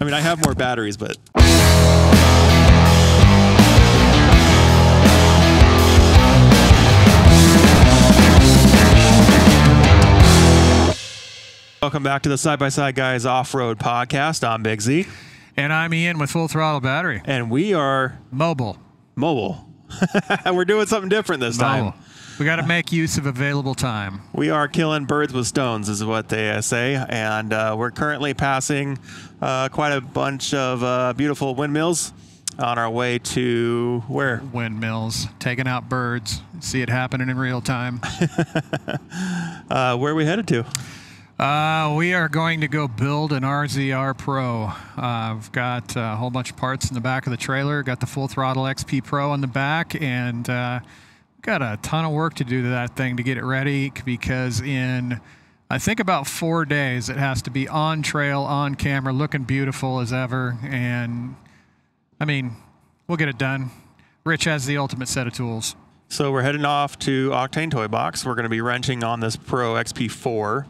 I mean, I have more batteries, but Welcome back to the Side by Side Guys Off Road Podcast. I'm Big Z, And I'm Ian with Full Throttle Battery. and we are Mobile. mobile. And we're doing something different this time. We got to make use of available time. We are killing birds with stones, is what they uh, say, and uh, we're currently passing uh, quite a bunch of uh, beautiful windmills on our way to where? Windmills, taking out birds, see it happening in real time. Uh, where are we headed to? Uh, we are going to go build an RZR Pro. Uh, I've got a whole bunch of parts in the back of the trailer. Got the Full Throttle XP Pro on the back, and uh, got a ton of work to do to that thing to get it ready because in I think about four days it has to be on trail, on camera, looking beautiful as ever. And I mean, we'll get it done. Rich has the ultimate set of tools. So we're heading off to Octane Toy Box. We're going to be wrenching on this Pro XP4.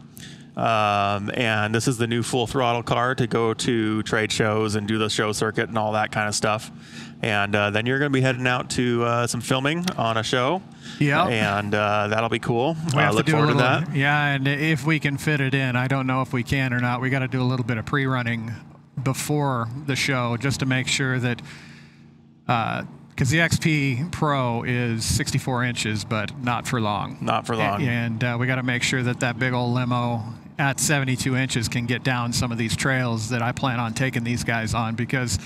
Um, and this is the new full throttle car to go to trade shows and do the show circuit and all that kind of stuff. And uh, then you're going to be heading out to uh, some filming on a show. Yeah. And uh, that'll be cool. We I have look to do a little, to that. Yeah, and if we can fit it in, I don't know if we can or not. We got to do a little bit of pre-running before the show just to make sure that because the XP Pro is 64 inches, but not for long. Not for long. And uh, we got to make sure that that big old limo at 72 inches can get down some of these trails that I plan on taking these guys on because,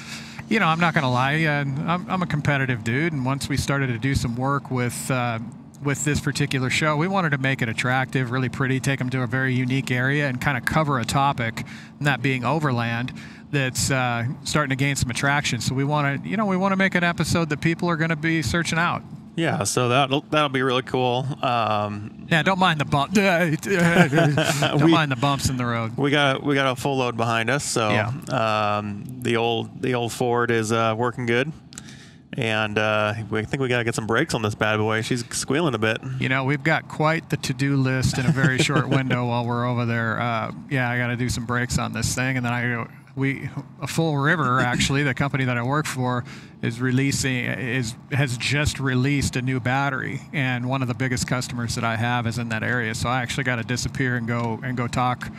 you know, I'm not going to lie, uh, I'm, I'm a competitive dude, and once we started to do some work with. Uh, with this particular show, we wanted to make it attractive, really pretty, take them to a very unique area, and kind of cover a topic, that being overland, that's uh, starting to gain some attraction. So we want to, you know, we want to make an episode that people are going to be searching out. Yeah, so that'll that'll be really cool. Um, Yeah, don't mind the bump. don't We- mind the bumps in the road. we got we got a full load behind us, so Yeah. um, the old the old Ford is uh, working good, and uh, we think we got to get some brakes on this bad boy. She's squealing a bit. You know, we've got quite the to-do list in a very short window while we're over there. Uh, yeah, I got to do some brakes on this thing, and then I go. We a full river actually, the company that I work for is releasing is has just released a new battery, and one of the biggest customers that I have is in that area. So I actually got to disappear and go and go talk.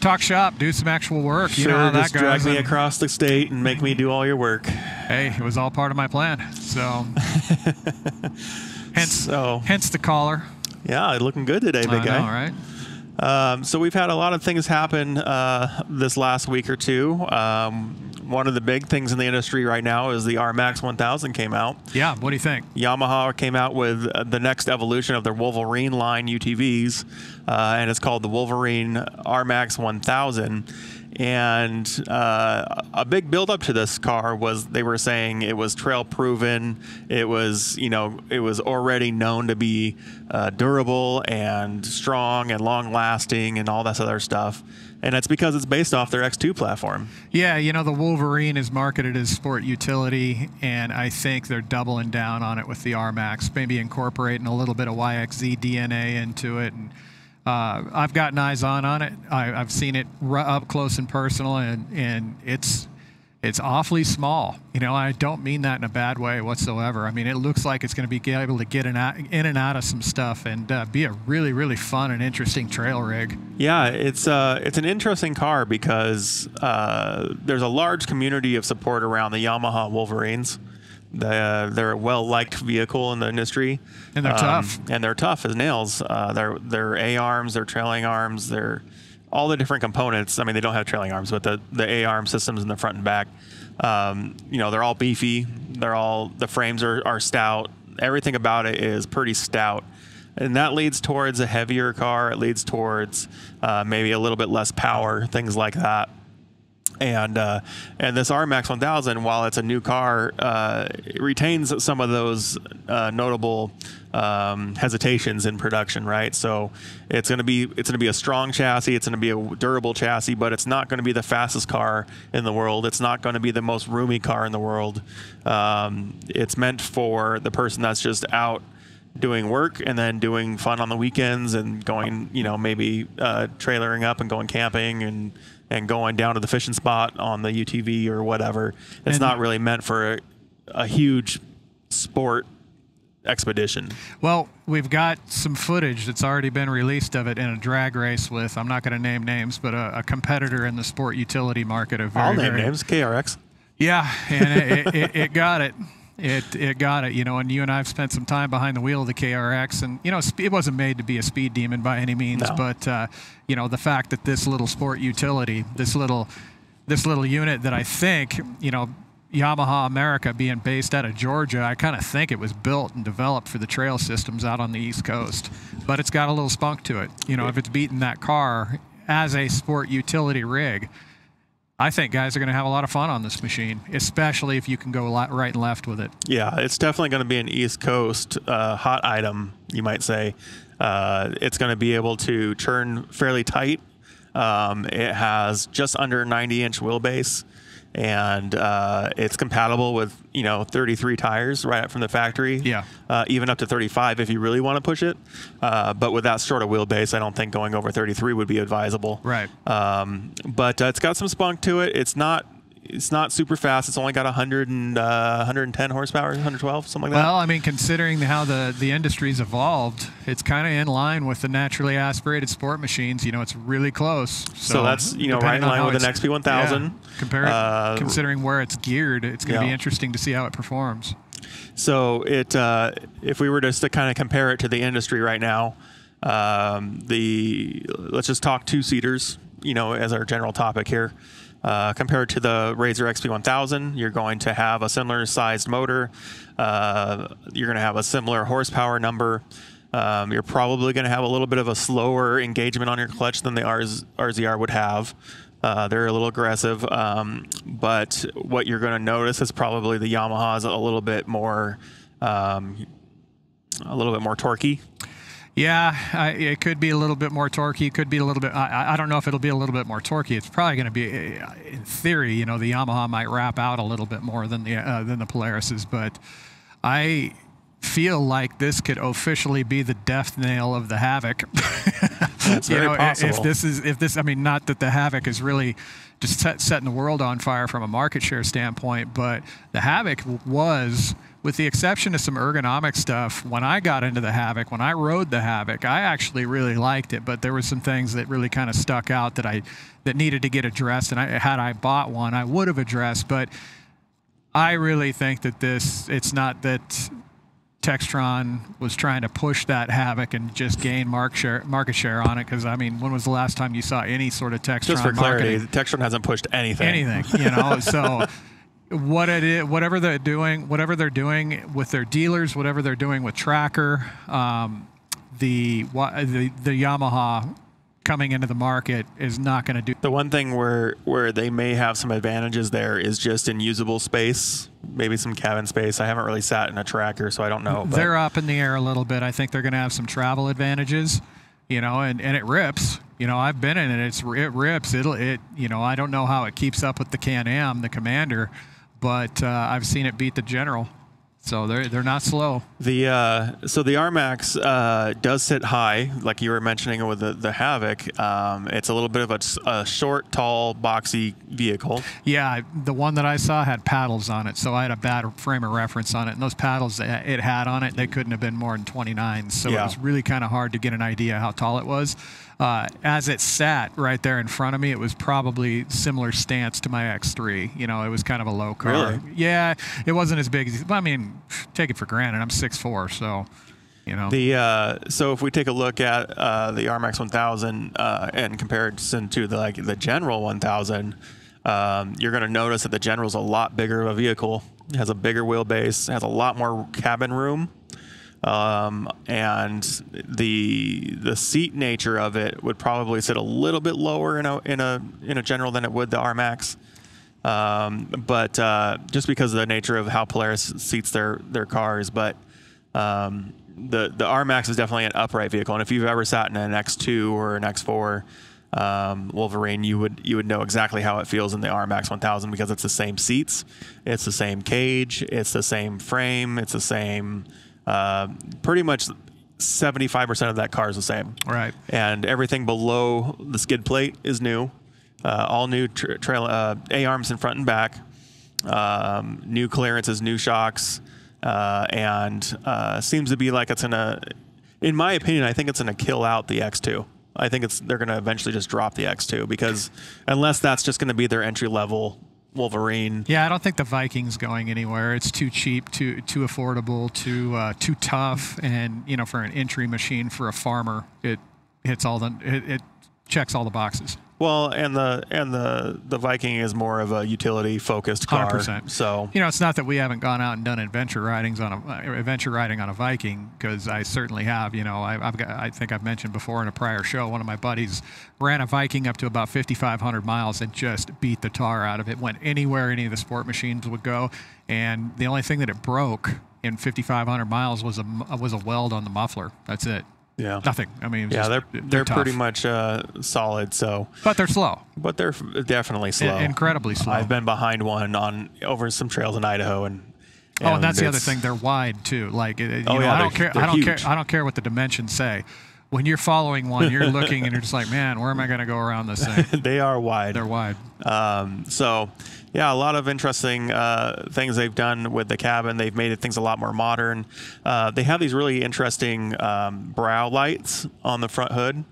Talk shop, do some actual work. You sure, know how that just drag me and- across the state and make me do all your work. Hey, it was all part of my plan. So, hence, So hence the caller. yeah, looking good today, big I guy. know, right? Um, so we've had a lot of things happen uh, this last week or two. Um, one of the big things in the industry right now is the RMAX 1000 came out. Yeah. What do you think? Yamaha came out with uh, the next evolution of their Wolverine line UTVs, uh, and it's called the Wolverine RMAX 1000. And uh, a big build-up to this car was they were saying it was trail proven. It was, you know, it was already known to be uh, durable and strong and long-lasting and all this other stuff. And it's because it's based off their X2 platform. Yeah, you know, the Wolverine is marketed as sport utility, and I think they're doubling down on it with the RMAX, maybe incorporating a little bit of YXZ DNA into it. And uh, I've gotten eyes on on it. I, I've seen it up close and personal, and, and it's it's awfully small. You know, I don't mean that in a bad way whatsoever. I mean, it looks like it's going to be able to get in, out, in and out of some stuff and uh, be a really, really fun and interesting trail rig. Yeah, it's uh, it's an interesting car because uh, there's a large community of support around the Yamaha Wolverines. The, they're a well-liked vehicle in the industry, And they're tough. And they're tough as nails. Uh, they're they're A arms, they're trailing arms, they're all the different components. I mean, they don't have trailing arms, but the the A arm systems in the front and back. Um, you know, they're all beefy. They're all the frames are, are stout. Everything about it is pretty stout and that leads towards a heavier car. It leads towards uh, maybe a little bit less power, things like that. And uh, and this RMAX 1000, while it's a new car, uh, retains some of those uh, notable um, hesitations in production, right? So it's going to be it's going to be a strong chassis, it's going to be a durable chassis, but it's not going to be the fastest car in the world. It's not going to be the most roomy car in the world. Um, it's meant for the person that's just out doing work and then doing fun on the weekends and going, you know, maybe uh, trailering up and going camping and and going down to the fishing spot on the UTV or whatever. It's And- not really meant for a, a huge sport expedition. Well, we've got some footage that's already been released of it in a drag race with, I'm not going to name names, but a, a competitor in the sport utility market. A very, I'll name very, names. KRX. Yeah, and it, it, it got it. It it got it. You know, and you and I have spent some time behind the wheel of the KRX, and you know, it wasn't made to be a speed demon by any means, No. but uh, you know, the fact that this little sport utility, this little this little unit that I think, you know. Yamaha America being based out of Georgia, I kind of think it was built and developed for the trail systems out on the East Coast. But it's got a little spunk to it. You know, if it's beating that car as a sport utility rig, I think guys are going to have a lot of fun on this machine, especially if you can go right and left with it. Yeah, it's definitely going to be an East Coast uh, hot item, you might say. Uh, it's going to be able to turn fairly tight. Um, it has just under 90 inch wheelbase, and uh, it's compatible with you know 33 tires right up from the factory. Yeah. uh, even up to 35 if you really want to push it. Uh, but with that sort of wheelbase, I don't think going over 33 would be advisable. Right. Um, but uh, it's got some spunk to it. It's not. It's not super fast. It's only got 100 and uh, 110 horsepower, 112, something like that. Well, I mean, considering how the, the industry's evolved, it's kind of in line with the naturally aspirated sport machines. You know, it's really close. So, So that's, you know, right in line with the it's- XP1000. Yeah, compare Uh, considering where it's geared, it's going to be interesting to see how it performs. So it, uh, if we were just to kind of compare it to the industry right now, um, the let's just talk two seaters, you know, as our general topic here. Uh, compared to the Razor XP1000, you're going to have a similar sized motor. Uh, you're going to have a similar horsepower number. Um, you're probably going to have a little bit of a slower engagement on your clutch than the RZ, RZR would have. Uh, they're a little aggressive, um, but what you're going to notice is probably the Yamaha's a little bit more, um, a little bit more torquey. Yeah, I, it could be a little bit more torquey. It could be a little bit. I, I don't know if it'll be a little bit more torquey. It's probably going to be, uh, in theory, you know, the Yamaha might wrap out a little bit more than the uh, than the Polaris's, but I feel like this could officially be the death nail of the Havoc. That's you very know, possible. if this is if this, I mean, not that the Havoc is really just set, setting the world on fire from a market share standpoint, but the Havoc was, with the exception of some ergonomic stuff, when I got into the Havoc, when I rode the Havoc, I actually really liked it, but there were some things that really kind of stuck out that I that needed to get addressed, and I, had I bought one, I would have addressed, but. I really think that this, it's not that Textron was trying to push that havoc and just gain market share, market share on it. Because I mean, when was the last time you saw any sort of Textron Just for clarity, marketing? Textron hasn't pushed anything. Anything, you know. so what it is, whatever they're doing, whatever they're doing with their dealers, whatever they're doing with Tracker, um, the, the the Yamaha coming into the market is not going to do. The one thing where where they may have some advantages there is just in usable space, maybe some cabin space. I haven't really sat in a tracker, so I don't know. but- They're up in the air a little bit. I think they're going to have some travel advantages, you know, and, and it rips. You know, I've been in it. It's it rips. It'll it. You know, I don't know how it keeps up with the Can-Am, the Commander, but uh, I've seen it beat the General. So they're they're not slow. The uh, so the RMAX uh, does sit high, like you were mentioning with the, the Havoc. Um, it's a little bit of a, a short, tall, boxy vehicle. Yeah, the one that I saw had paddles on it, so I had a bad frame of reference on it. And those paddles that it had on it, they couldn't have been more than 29. So Yeah. it was really kind of hard to get an idea how tall it was. Uh, as it sat right there in front of me, it was probably similar stance to my X3. You know, it was kind of a low car. Really? Yeah, it wasn't as big as. I mean, take it for granted. I'm 6'4", so you know. The uh, so if we take a look at uh, the RMAX 1000 uh, in comparison to the like the General 1000, um, you're going to notice that the General's a lot bigger of a vehicle. It has a bigger wheelbase, has a lot more cabin room, um, and the the seat nature of it would probably sit a little bit lower in a in a in a General than it would the RMAX. Um, but uh, just because of the nature of how Polaris seats their their cars, but um, the the RMAX is definitely an upright vehicle, and if you've ever sat in an X2 or an X4 um, Wolverine, you would you would know exactly how it feels in the RMAX 1000 because it's the same seats, it's the same cage, it's the same frame, it's the same uh, pretty much 75% of that car is the same. Right. And everything below the skid plate is new. Uh, all new tra- trail uh, A arms in front and back, um, new clearances, new shocks, uh, and uh, seems to be like it's gonna. In my opinion, I think it's gonna kill out the X2. I think it's they're gonna eventually just drop the X2 because unless that's just gonna be their entry level Wolverine. Yeah, I don't think the Viking's going anywhere. It's too cheap, too too affordable, too uh, too tough, and you know, for an entry machine for a farmer, it hits all the it, it checks all the boxes. Well, and the and the the Viking is more of a utility focused car. 100%. So You know, it's not that we haven't gone out and done adventure ridings on a uh, adventure riding on a Viking because I certainly have. You know, I, I've got I think I've mentioned before in a prior show. One of my buddies ran a Viking up to about 5,500 miles and just beat the tar out of it. Went anywhere any of the sport machines would go, and the only thing that it broke in 5,500 miles was a was a weld on the muffler. That's it. Yeah, Nothing. I mean, yeah, just- they're they're, tough. pretty much uh, solid. So, but they're slow, but they're definitely slow. incredibly slow. I've been behind one on over some trails in Idaho, and, Oh, and that's the other thing. They're wide too. Like, it- you Oh, know, yeah, I don't care. I don't care. I don't care what the dimensions say. When you're following one, you're looking and you're just like, man, where am I going to go around this thing? they are wide. They're wide. Um, so, yeah, a lot of interesting uh, things they've done with the cabin. They've made things a lot more modern. Uh, they have these really interesting um, brow lights on the front hood,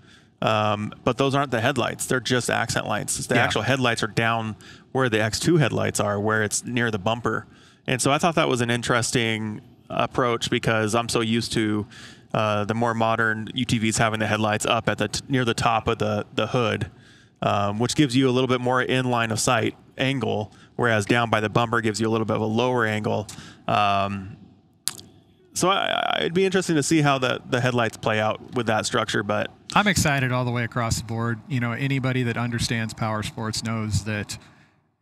um, but those aren't the headlights. They're just accent lights. The Yeah. actual headlights are down where the X2 headlights are, where it's near the bumper. And so I thought that was an interesting approach because I'm so used to uh, the more modern UTVs having the headlights up at the t- near the top of the the hood um, which gives you a little bit more in line of sight angle, whereas down by the bumper gives you a little bit of a lower angle. Um, so I, it'd be interesting to see how the, the headlights play out with that structure. But I'm excited all the way across the board. You know, anybody that understands power sports knows that,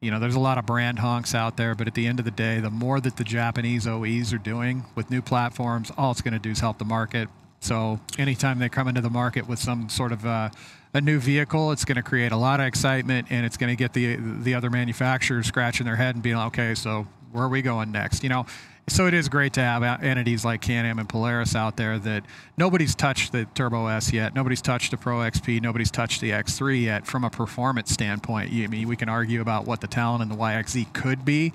you know, there's a lot of brand honks out there, but at the end of the day, the more that the Japanese OEs are doing with new platforms, all it's going to do is help the market. So anytime they come into the market with some sort of uh, a new vehicle, it's going to create a lot of excitement, and it's going to get the the other manufacturers scratching their head and being like, okay, so where are we going next? You know, so it is great to have entities like Can-Am and Polaris out there that nobody's touched the Turbo S yet, nobody's touched the Pro XP, nobody's touched the X3 yet. From a performance standpoint, I mean, we can argue about what the Talon and the YXZ could be,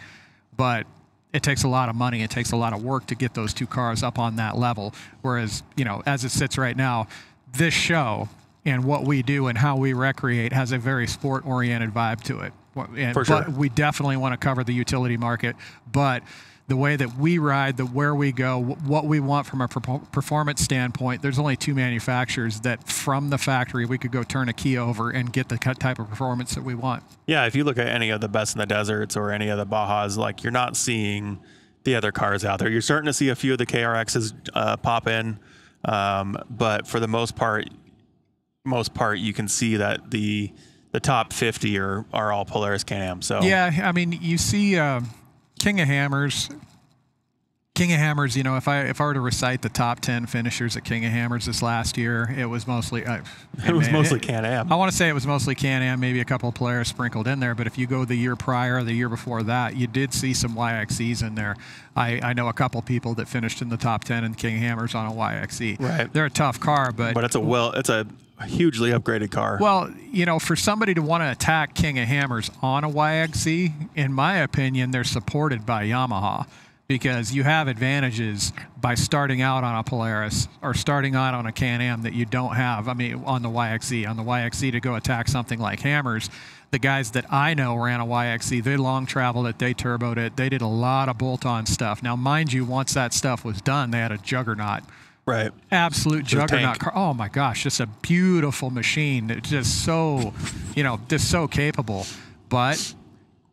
but it takes a lot of money. It takes a lot of work to get those two cars up on that level. Whereas, you know, as it sits right now, this show and what we do and how we recreate has a very sport-oriented vibe to it. And, For sure. But we definitely want to cover the utility market, but the way that we ride, the where we go, what we want from a performance standpoint, there's only two manufacturers that from the factory we could go turn a key over and get the type of performance that we want. yeah, if you look at any of the best in the deserts or any of the Bajas, like you're not seeing the other cars out there. You're starting to see a few of the KRXs uh, pop in, um, but for the most part, most part, you can see that the the top 50 are, are all Polaris Can-Am. So Yeah, I mean, you see um, King of Hammers. King of Hammers, you know, if I if I were to recite the top ten finishers at King of Hammers this last year, it was mostly uh, it was man, mostly Can-Am. I want to say it was mostly Can-Am, maybe a couple of players sprinkled in there. But if you go the year prior, the year before that, you did see some YXZs in there. I, I know a couple people that finished in the top ten in King of Hammers on a YXZ. Right. They're a tough car, but but it's a well, it's a hugely upgraded car. well, you know, for somebody to want to attack King of Hammers on a YXZ, in my opinion, they're supported by Yamaha because you have advantages by starting out on a Polaris or starting out on a Can-Am that you don't have. I mean, on the YXZ, on the YXZ to go attack something like Hammers. The guys that I know ran a YXZ, they long traveled it, they turboed it, they did a lot of bolt-on stuff. Now, mind you, once that stuff was done, they had a juggernaut right. absolute juggernaut car. Oh my gosh, just a beautiful machine. It's just so, you know, just so capable. But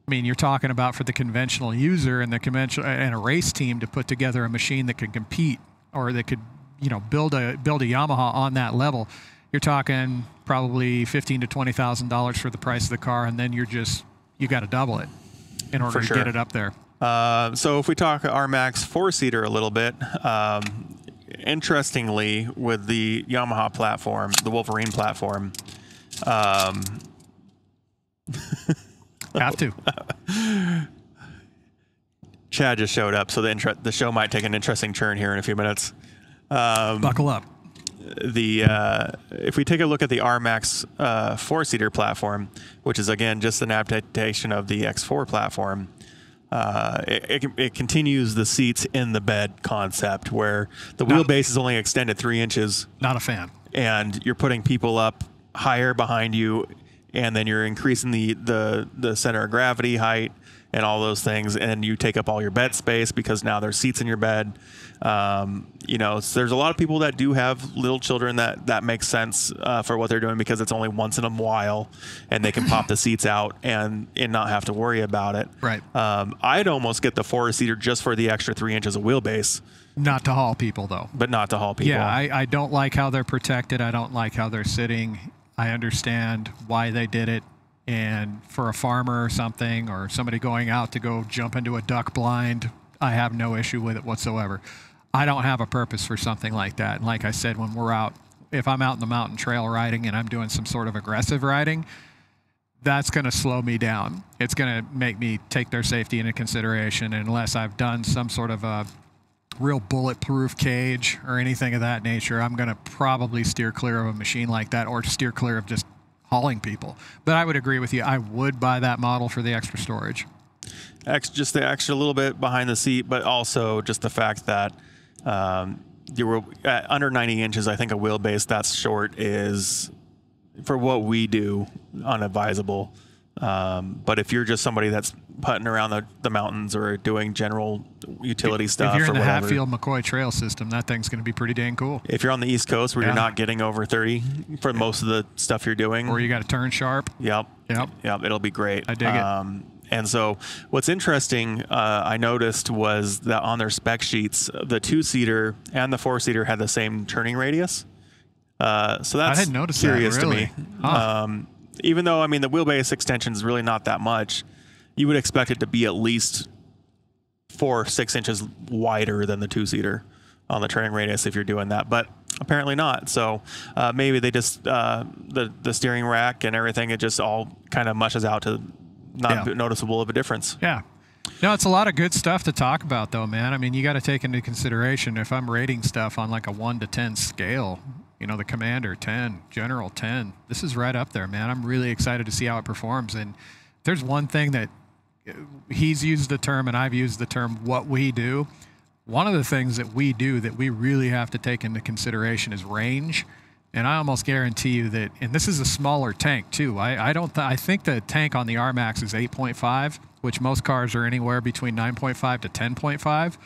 I mean, you're talking about for the conventional user and the conventional and a race team to put together a machine that could compete or that could, you know, build a build a Yamaha on that level. You're talking probably fifteen to twenty thousand dollars for the price of the car, and then you're just you got to double it in order For to sure. get it up there. Uh, so if we talk RMAX four seater a little bit, um, interestingly, with the Yamaha platform, the Wolverine platform, um, Have to. Chad just showed up, so the inter- the show might take an interesting turn here in a few minutes. Um, Buckle up. the uh, if we take a look at the RMAX uh, four-seater platform, which is again just an adaptation of the X4 platform, uh, it, it, it continues the seats in the bed concept, where the Not- wheelbase is only extended three inches, Not a fan. and you're putting people up higher behind you, and then you're increasing the the the center of gravity height and all those things, and you take up all your bed space because now there's seats in your bed. Um, you know, so there's a lot of people that do have little children that that makes sense uh, for what they're doing because it's only once in a while, and they can pop the seats out and and not have to worry about it. Right. Um, I'd almost get the four seater just for the extra three inches of wheelbase, Not to haul people though. but not to haul people. Yeah, I, I don't like how they're protected. I don't like how they're sitting. I understand why they did it. And for a farmer or something, or somebody going out to go jump into a duck blind, I have no issue with it whatsoever. I don't have a purpose for something like that. And like I said, when we're out, if I'm out in the mountain trail riding and I'm doing some sort of aggressive riding, that's going to slow me down. It's going to make me take their safety into consideration unless I've done some sort of a real bulletproof cage or anything of that nature. I'm going to probably steer clear of a machine like that or steer clear of just hauling people. But I would agree with you. I would buy that model for the extra storage. Just the extra little bit behind the seat, but also just the fact that um, you were under 90 inches. I think a wheelbase that's short is for what we do unadvisable. Um, but if you're just somebody that's putting around the, the mountains or doing general utility stuff if you're or in the whatever, Hatfield McCoy Trail system, that thing's going to be pretty dang cool. if you're on the East Coast where Yeah. you're not getting over 30 for most of the stuff you're doing, Or you got to turn sharp. Yep. Yep. Yep. It'll be great. I dig it. um, And so, what's interesting, uh, I noticed was that on their spec sheets, the two seater and the four seater had the same turning radius. Uh, so that's I didn't notice that, curious really. to me. Huh. Um, even though I mean the wheelbase extension is really not that much, you would expect it to be at least four or six inches wider than the two seater on the turning radius if you're doing that, but apparently not. So uh, maybe they just uh, the the steering rack and everything it just all kind of mushes out to not Yeah. noticeable of a difference. Yeah. No, it's a lot of good stuff to talk about, though, man. I mean, you got to take into consideration if I'm rating stuff on like a one to 10 scale, you know, the Commander 10, General 10, this is right up there, man. I'm really excited to see how it performs. And there's one thing that he's used the term and I've used the term what we do. One of the things that we do that we really have to take into consideration is range. And I almost guarantee you that, and this is a smaller tank too. I, I don't, th- I think the tank on the RMAX is 8.5, which most cars are anywhere between 9.5 to 10.5.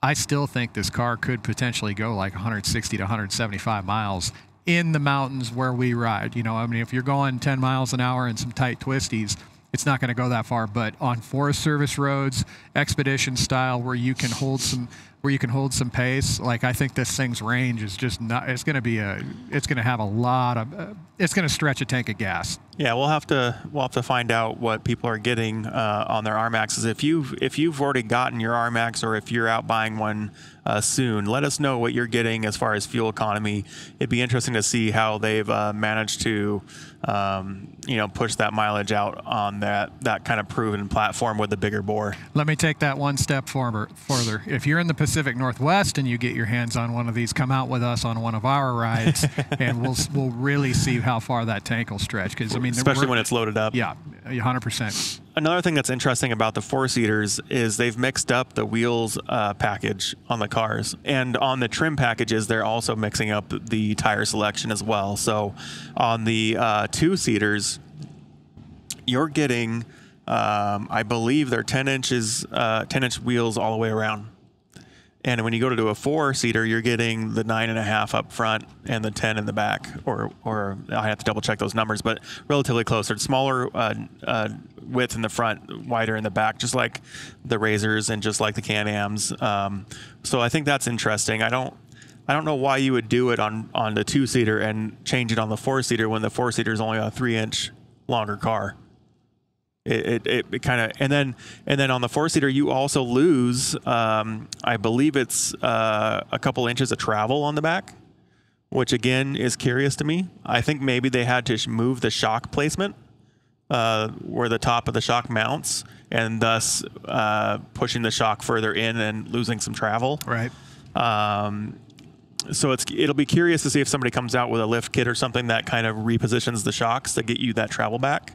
I still think this car could potentially go like 160 to 175 miles in the mountains where we ride. You know, I mean, if you're going 10 miles an hour in some tight twisties, it's not going to go that far. But on Forest Service roads, expedition style, where you can hold some, where you can hold some pace, like I think this thing's range is just not. It's going to be a. It's going to have a lot of. Uh, It's going to stretch a tank of gas. Yeah, we'll have to we'll have to find out what people are getting uh, on their RMAXs. If you've if you've already gotten your RMAX or if you're out buying one uh, soon, let us know what you're getting as far as fuel economy. It'd be interesting to see how they've uh, managed to um, you know push that mileage out on that that kind of proven platform with the bigger bore. Let me take that one step further. If you're in the Pacific Northwest and you get your hands on one of these, come out with us on one of our rides, and we'll we'll really see how far that tank will stretch. Because I mean, Especially when it's loaded up. yeah, 100 percent. Another thing that's interesting about the four seaters is they've mixed up the wheels uh, package on the cars, and on the trim packages they're also mixing up the tire selection as well. So on the uh, two seaters, you're getting, um, I believe they're 10 inches, uh, 10 inch wheels all the way around. And when you go to do a four seater, you're getting the nine and a half up front and the 10 in the back, or, or I have to double check those numbers, but relatively close. It's smaller uh, uh, width in the front, wider in the back, just like the Razors and just like the Can Ams. Um, so I think that's interesting. I don't, I don't know why you would do it on, on the two seater and change it on the four seater when the four seater is only a three inch longer car it, it, it kind of and then and then on the four seater you also lose um, I believe it's uh, a couple inches of travel on the back, which again is curious to me. I think maybe they had to move the shock placement uh, where the top of the shock mounts, and thus uh, pushing the shock further in and losing some travel. Right. Um, so it's it'll be curious to see if somebody comes out with a lift kit or something that kind of repositions the shocks to get you that travel back.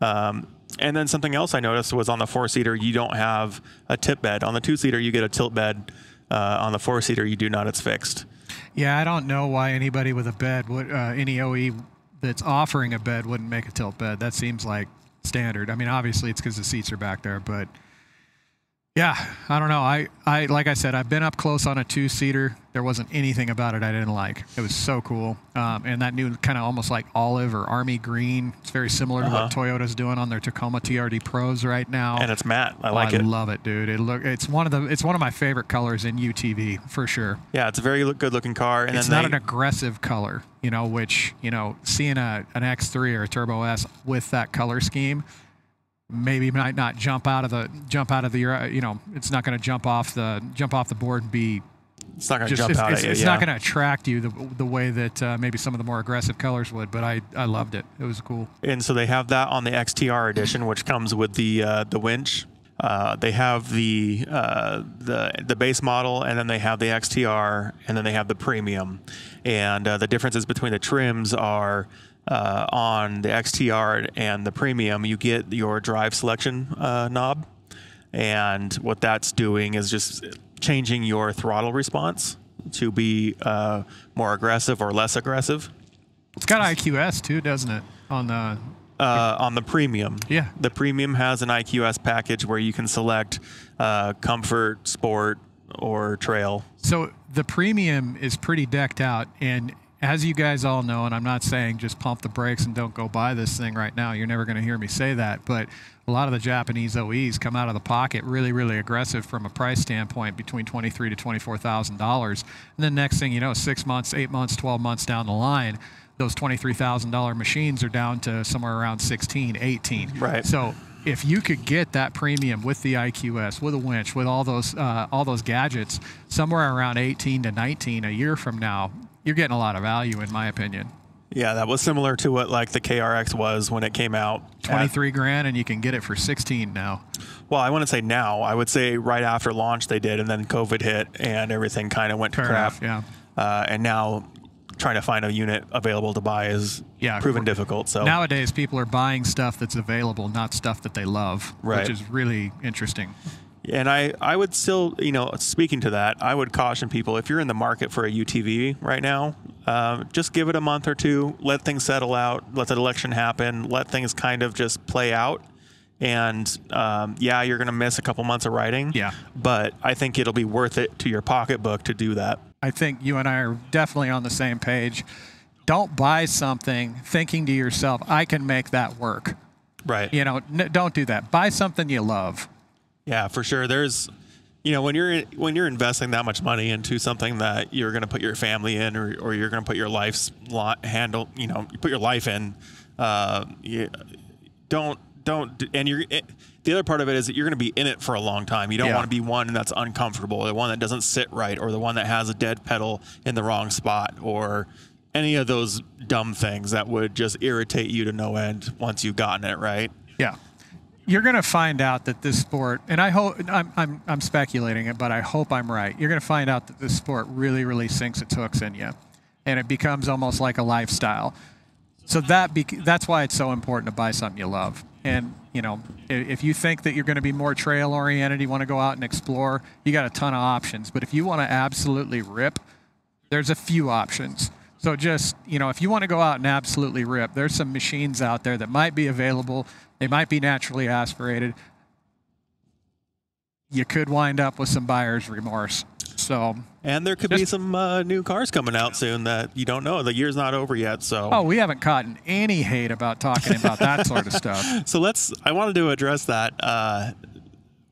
Um, and then something else I noticed was on the four seater you don't have a tip bed. On the two seater you get a tilt bed. Uh, on the four seater you do not. It's fixed. Yeah, I don't know why anybody with a bed would uh, any OE that's offering a bed wouldn't make a tilt bed. That seems like standard. I mean, obviously it's because the seats are back there, but yeah, I don't know. I, I like I said, I've been up close on a two seater. There wasn't anything about it I didn't like. It was so cool, um, and that new kind of almost like olive or army green. It's very similar to Uh-huh. what Toyota's doing on their Tacoma TRD Pros right now. And it's matte. I Oh, like I it. I love it, dude. It look it's one of the it's one of my favorite colors in UTV for sure. Yeah, it's a very look- good looking car. And It's not they, an aggressive color, you know, which, you know, seeing a, an X3 or a Turbo S with that color scheme maybe might not jump out of the jump out of the uh, you know, it's not going to jump off the jump off the board and be it's not going to jump it's, out it's, at you. it's yeah. not going to attract you the, the way that uh, maybe some of the more aggressive colors would, but I I loved it. It was cool. and so they have that on the XTR edition, which comes with the uh, the winch. Uh, they have the uh, the the base model, and then they have the XTR, and then they have the premium. And uh, the differences between the trims are uh, on the XTR and the premium. You get your drive selection uh, knob, and what that's doing is just changing your throttle response to be uh, more aggressive or less aggressive. It's got IQS too, doesn't it? On the uh, on the premium. Yeah. The premium has an IQS package where you can select uh, comfort, sport, or trail. So the premium is pretty decked out, and as you guys all know, and I'm not saying just pump the brakes and don't go buy this thing right now. You're never going to hear me say that, but a lot of the Japanese OEs come out of the pocket really, really aggressive from a price standpoint, between twenty-three to twenty-four thousand dollars, and then next thing you know, six months, eight months, twelve months down the line. Those twenty-three thousand dollar machines are down to somewhere around 16, 18. Right. So if you could get that premium with the IQS, with a winch, with all those uh, all those gadgets, somewhere around 18 to 19 a year from now, you're getting a lot of value, in my opinion. Yeah, that was similar to what like the KRX was when it came out. at- 23 grand, and you can get it for 16 now. well, I want to say now. I would say right after launch they did, and then COVID hit, and everything kind of went to Fair crap. enough, yeah. Uh, and now trying to find a unit available to buy is Yeah, proven difficult. So Nowadays, people are buying stuff that's available, not stuff that they love, Right. which is really interesting. And I, I would still, you know, speaking to that, I would caution people if you're in the market for a UTV right now, um, just give it a month or two, let things settle out, let the election happen, let things kind of just play out. And um, yeah, you're going to miss a couple months of riding. Yeah. But I think it'll be worth it to your pocketbook to do that. I think you and I are definitely on the same page. Don't buy something thinking to yourself, I can make that work. Right. You know, n- don't do that. Buy something you love. Yeah, for sure. There's, you know, when you're when you're investing that much money into something that you're going to put your family in, or, or you're going to put your life's lo- handle, you know, you put your life in. Uh, you, don't don't and you're. It, the other part of it is that you're going to be in it for a long time. You don't Yeah. want to be one that's uncomfortable, the one that doesn't sit right, or the one that has a dead pedal in the wrong spot, or any of those dumb things that would just irritate you to no end once you've gotten it right. Yeah. You're going to find out that this sport, and I hope I'm, I'm, I'm speculating it, but I hope I'm right. You're going to find out that this sport really, really sinks its hooks in you, and it becomes almost like a lifestyle. So that that's why it's so important to buy something you love. And you know, if you think that you're going to be more trail oriented, you want to go out and explore, you got a ton of options. But if you want to absolutely rip, there's a few options. So just, you know, if you want to go out and absolutely rip, there's some machines out there that might be available. They might be naturally aspirated. You could wind up with some buyer's remorse. So, And there could be some uh, new cars coming out soon that you don't know. The year's not over yet, so oh, we haven't gotten any hate about talking about that sort of stuff. so let's. I wanted to address that. Uh,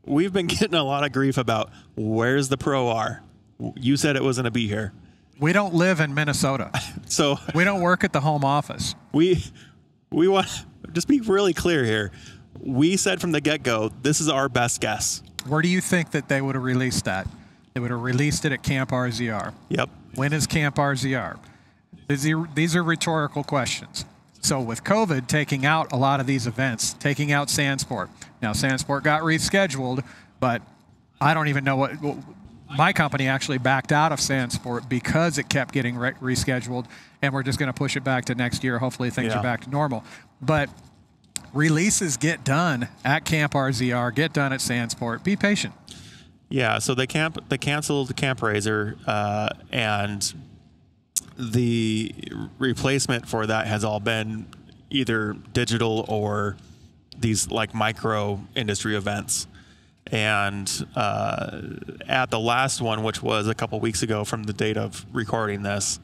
we've been getting a lot of grief about where's the Pro R. You said it was going to be here, We don't live in Minnesota. so We don't work at the home office. we we want just be really clear here. We said from the get go, this is our best guess. Where do you think that they would have released that? They would have released it at Camp RZR. Yep. When is Camp RZR? These are, these are rhetorical questions. So with COVID taking out a lot of these events, taking out Sandsport. Now Sandsport got rescheduled, but I don't even know what my company actually backed out of Sandsport because it kept getting re- rescheduled, and we're just going to push it back to next year. Hopefully things Yeah. are back to normal. But releases get done at Camp RZR, get done at Sandsport. Be patient. Yeah, so they camp they canceled the Camp RZR, uh, and the replacement for that has all been either digital or these like micro industry events. And uh, at the last one, which was a couple weeks ago from the date of recording this,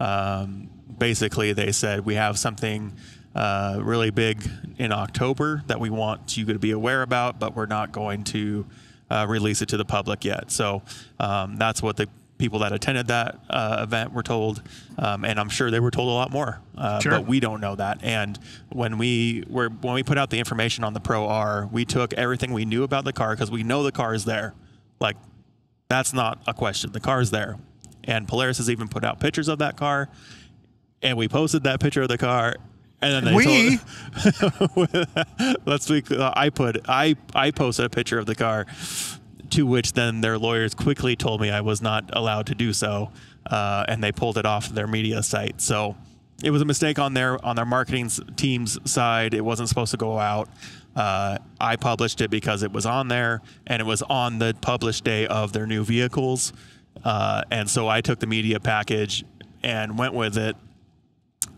um, basically they said we have something uh, really big in October that we want you to be aware about, but we're not going to uh, release it to the public yet. So um, that's what the people that attended that uh, event were told, um, and I'm sure they were told a lot more. Uh, Sure. But we don't know that. And when we were when we put out the information on the Pro R, we took everything we knew about the car because we know the car is there. Like that's not a question. The car is there, and Polaris has even put out pictures of that car, and we posted that picture of the car. And then they We? told, Last week, uh, I put I I posted a picture of the car, to which then their lawyers quickly told me I was not allowed to do so, uh, and they pulled it off their media site. So it was a mistake on their on their marketing team's side. It wasn't supposed to go out. Uh, I published it because it was on there, and it was on the published day of their new vehicles, uh, and so I took the media package and went with it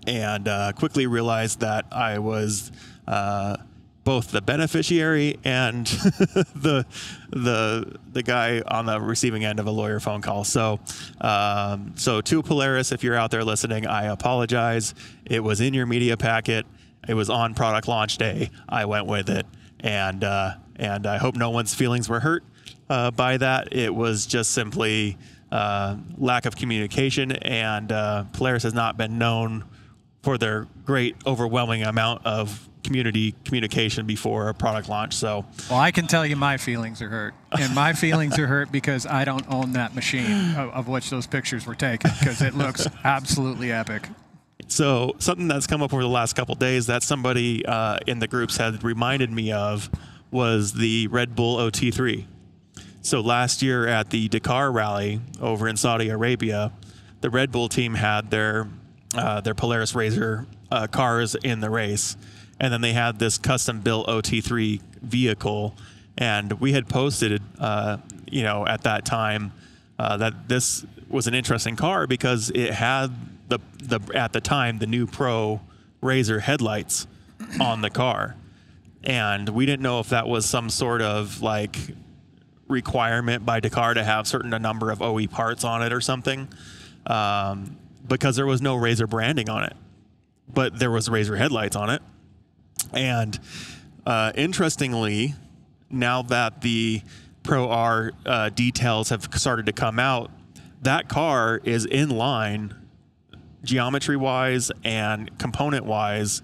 and uh, quickly realized that I was uh, both the beneficiary and the the the guy on the receiving end of a lawyer phone call. So, um, so to Polaris, if you're out there listening, I apologize. It was in your media packet. It was on product launch day. I went with it, and uh, and I hope no one's feelings were hurt uh, by that. It was just simply uh, lack of communication, and uh, Polaris has not been known for their great, overwhelming amount of community communication before a product launch. So, Well, I can tell you my feelings are hurt. And my feelings are hurt because I don't own that machine of, of which those pictures were taken because it looks absolutely epic. so something that's come up over the last couple days that somebody uh, in the groups had reminded me of was the Red Bull OT3. So last year at the Dakar Rally over in Saudi Arabia, the Red Bull team had their uh, their Polaris Razor uh, cars in the race, and then they had this custom built OT3 vehicle, and we had posted, uh, you know, at that time uh, that this was an interesting car because it had the the at the time the new Pro Razor headlights on the car, and we didn't know if that was some sort of like requirement by Dakar to have certain a number of OE parts on it or something, um, because there was no Razor branding on it, but there was Razor headlights on it. And uh, interestingly, now that the Pro R uh, details have started to come out, that car is in line, geometry wise and component wise,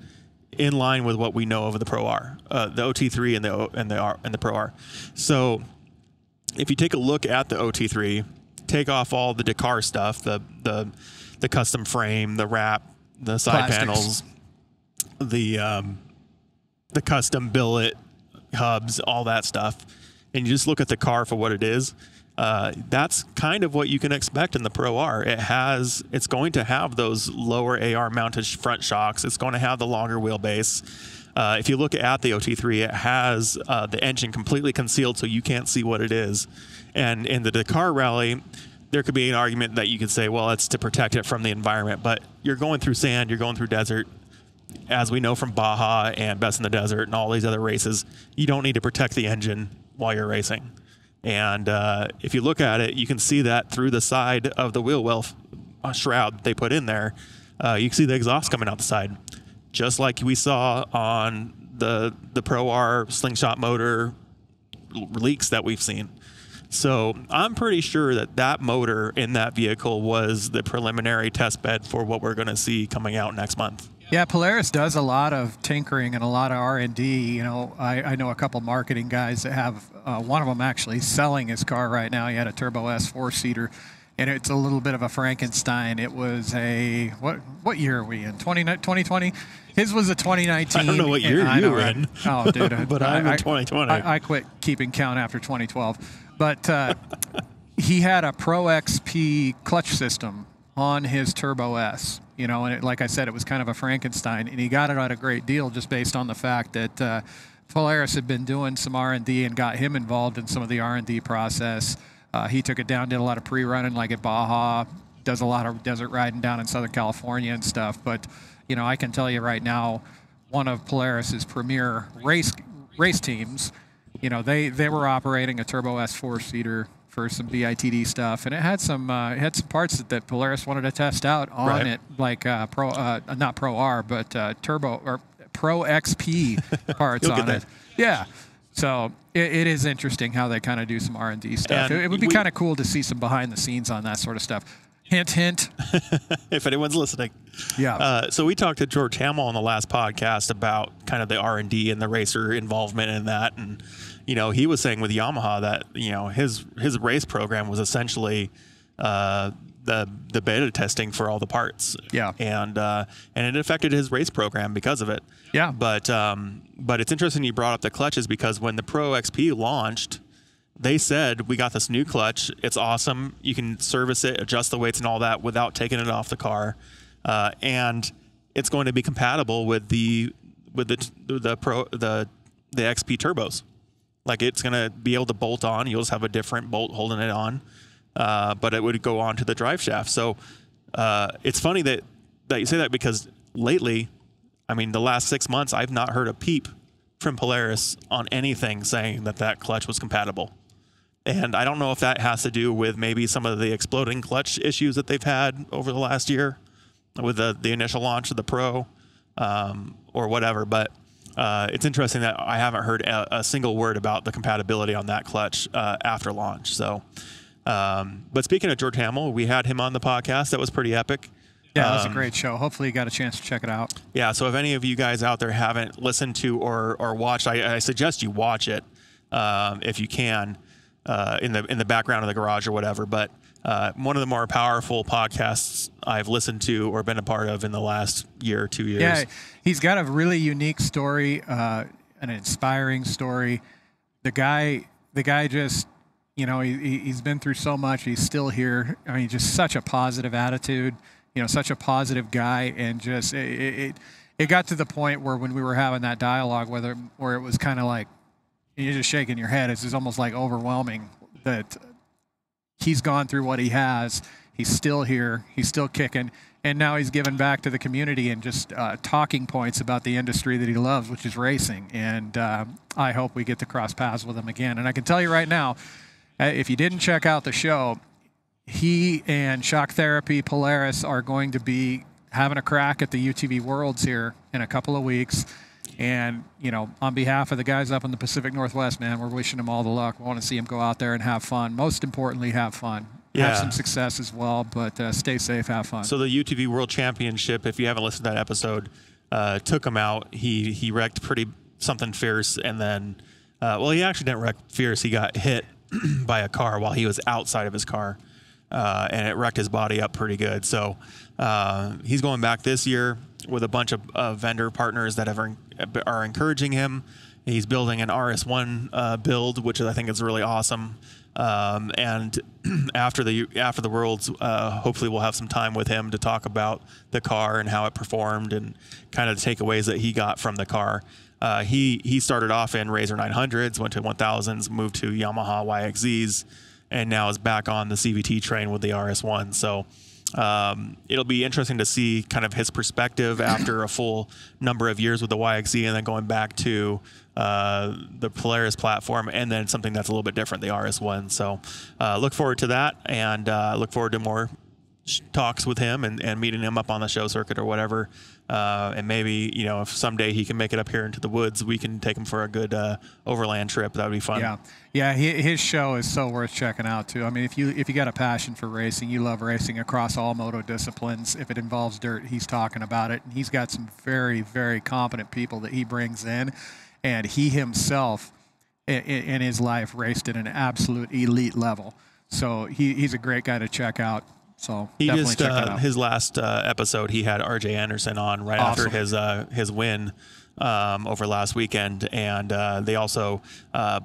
in line with what we know of the Pro R, uh, the OT3 and the O- and the R and the Pro R. So if you take a look at the OT3, take off all the Dakar stuff, the the the custom frame, the wrap, the side Plastics. panels, the um, the custom billet hubs, all that stuff, and you just look at the car for what it is. Uh, that's kind of what you can expect in the Pro R. It has, it's going to have those lower AR mounted front shocks. It's going to have the longer wheelbase. Uh, if you look at the OT3, it has uh, the engine completely concealed, so you can't see what it is. And in the Dakar Rally, there could be an argument that you could say, well, it's to protect it from the environment. But you're going through sand, you're going through desert. As we know from Baja and Best in the Desert and all these other races, you don't need to protect the engine while you're racing. And uh, if you look at it, you can see that through the side of the wheel well uh, shroud they put in there. Uh, you can see the exhaust coming out the side, just like we saw on the the Pro R slingshot motor leaks that we've seen. So I'm pretty sure that that motor in that vehicle was the preliminary test bed for what we're going to see coming out next month. Yeah, Polaris does a lot of tinkering and a lot of R and D. You know, I, I know a couple marketing guys that have uh, one of them actually selling his car right now. He had a Turbo S four seater, and it's a little bit of a Frankenstein. It was a what? What year are we in? 20, 2020? His was a 2019. I don't know what year you know, were in. Oh, dude. But I'm in 2020. I, I quit keeping count after 2012. But uh, he had a Pro XP clutch system on his Turbo S. You know, and it, like I said, it was kind of a Frankenstein, and he got it at a great deal just based on the fact that uh, Polaris had been doing some R&D and got him involved in some of the R&D process. Uh, he took it down, did a lot of pre-running, like at Baja, does a lot of desert riding down in Southern California and stuff. But you know, I can tell you right now, one of Polaris's premier race race teams, you know, they they were operating a Turbo S four seater for some BITD stuff, and it had some uh, it had some parts that, that Polaris wanted to test out on Right. it, like uh, Pro uh, not Pro R, but uh, Turbo or Pro XP parts on it. Yeah. So it, it is interesting how they kind of do some R and D stuff. And It, it would be kind of cool to see some behind the scenes on that sort of stuff. Hint, hint. if anyone's listening. Yeah. Uh, so we talked to George Hammel on the last podcast about kind of the R and D and the racer involvement in that, and you know he was saying with Yamaha that you know his his race program was essentially uh, the the beta testing for all the parts. Yeah. and uh, and it affected his race program because of it. Yeah. but um, but it's interesting you brought up the clutches because when the Pro XP launched. They said we got this new clutch. It's awesome. You can service it, adjust the weights and all that without taking it off the car, uh, and it's going to be compatible with the with the the pro the the XP turbos. Like it's going to be able to bolt on. You'll just have a different bolt holding it on, uh, but it would go on to the drive shaft. So uh, it's funny that that you say that because lately, I mean, the last six months, I've not heard a peep from Polaris on anything saying that that clutch was compatible. And I don't know if that has to do with maybe some of the exploding clutch issues that they've had over the last year with the, the initial launch of the Pro um, or whatever. But uh, it's interesting that I haven't heard a, a single word about the compatibility on that clutch uh, after launch. So, um, but speaking of George Hammel, we had him on the podcast. That was pretty epic. Yeah, that was a Um, great show. Hopefully, you got a chance to check it out. Yeah, so if any of you guys out there haven't listened to or or watched, I, I suggest you watch it um, if you can uh, in the in the background of the garage or whatever. But uh, one of the more powerful podcasts I've listened to or been a part of in the last year or two years. Yeah, he's got a really unique story, uh, an inspiring story. The guy, the guy just, you know, he, he- he's been through so much. He's still here. I mean, just such a positive attitude. You know, such a positive guy, and just it, it, it- it got to the point where when we were having that dialogue, whether where it was kind of like you're just shaking your head. It's just almost like overwhelming that he's gone through what he has. He's still here. He's still kicking. And now he's giving back to the community and just uh, talking points about the industry that he loves, which is racing. And uh, I hope we get to cross paths with him again. And I can tell you right now, uh, if you didn't check out the show, he and Shock Therapy Polaris are going to be having a crack at the UTV Worlds here in a couple of weeks. And, you know, on behalf of the guys up in the Pacific Northwest, man, we're wishing them all the luck. We want to see them go out there and have fun. Most importantly, have fun. Yeah. Have some success as well, but uh, stay safe, have fun. So the UTV World Championship, if you haven't listened to that episode, uh, took him out. He he wrecked pretty something fierce, and then uh, well, he actually didn't wreck fierce. He got hit by a car while he was outside of his car, uh, and it wrecked his body up pretty good. So uh, he's going back this year with a bunch of uh, vendor partners that have, are encouraging him. He's building an RS1 uh, build, which I think is really awesome. Um, and after the after the worlds, uh, hopefully we'll have some time with him to talk about the car and how it performed and kind of the takeaways that he got from the car. Uh, he he started off in RZR 900s, went to 1000s, moved to Yamaha YXZs, and now is back on the CVT train with the RS1. So um, it'll be interesting to see kind of his perspective after a full number of years with the YXZ and then going back to uh, the Polaris platform and then something that's a little bit different, the RS1. So uh, look forward to that and uh, look forward to more sh- talks with him and, and meeting him up on the show circuit or whatever. Uh, and maybe, you know, if someday he can make it up here into the woods, we can take him for a good uh, overland trip. That would be fun. Yeah, yeah. He, his show is so worth checking out too. I mean, if you if you got a passion for racing, you love racing across all moto disciplines. If it involves dirt, he's talking about it, and he's got some very very competent people that he brings in, and he himself, in, in his life, raced at an absolute elite level. So he, he's a great guy to check out. So He just uh, out. his last uh, episode. He had R.J. Anderson on right after his uh, his win um, over last weekend, and uh, they also uh,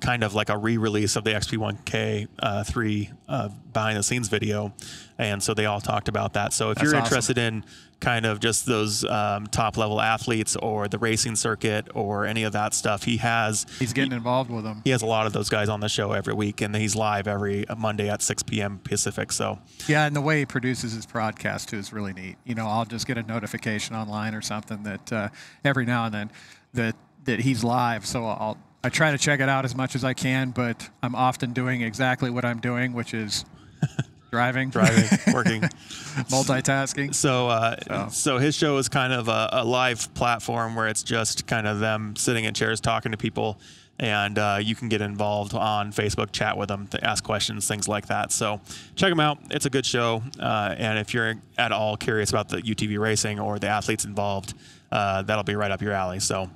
kind of like a re-release of the XP1K uh, three uh, behind the scenes video, and so they all talked about that. So if That's you're awesome. interested in kind of just those um, top level athletes or the racing circuit or any of that stuff, he has He's getting involved with them. he has a lot of those guys on the show every week, and he's live every Monday at 6 p.m. Pacific. So Yeah, and the way he produces his broadcast too is really neat. You know, I'll just get a notification online or something that uh, every now and then that that he's live. So I'll I try to check it out as much as I can, but I'm often doing exactly what I'm doing, which is driving, driving, working. multitasking. So, uh, So. so his show is kind of a, a live platform where it's just kind of them sitting in chairs talking to people, and uh, you can get involved on Facebook, chat with them, to ask questions, things like that. So, check them out. It's a good show, uh, and if you're at all curious about the UTV racing or the athletes involved, uh, that'll be right up your alley. So.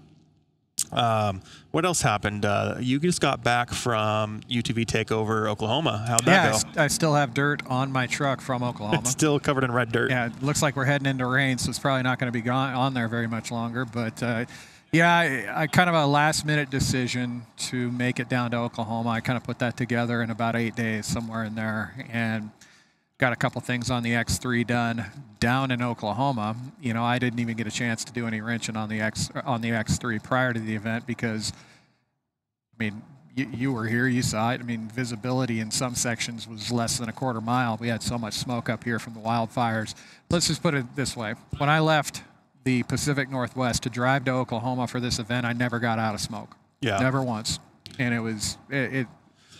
Um, what else happened? Uh, you just got back from UTV Takeover Oklahoma. How'd that Yeah, I go? s- I still have dirt on my truck from Oklahoma. It's still covered in red dirt. Yeah, it looks like we're heading into rain, so it's probably not going to be gone on there very much longer. But uh, yeah, I, I kind of a last minute decision to make it down to Oklahoma. I kind of put that together in about eight days, somewhere in there, and got a couple things on the X3 done down in Oklahoma. You know, I didn't even get a chance to do any wrenching on the X on the X3 prior to the event because, I mean. You, you were here, you saw it. I mean, visibility in some sections was less than a quarter mile. We had so much smoke up here from the wildfires. Let's just put it this way. When I left the Pacific Northwest to drive to Oklahoma for this event, I never got out of smoke. Yeah. Never once. And it was, it, it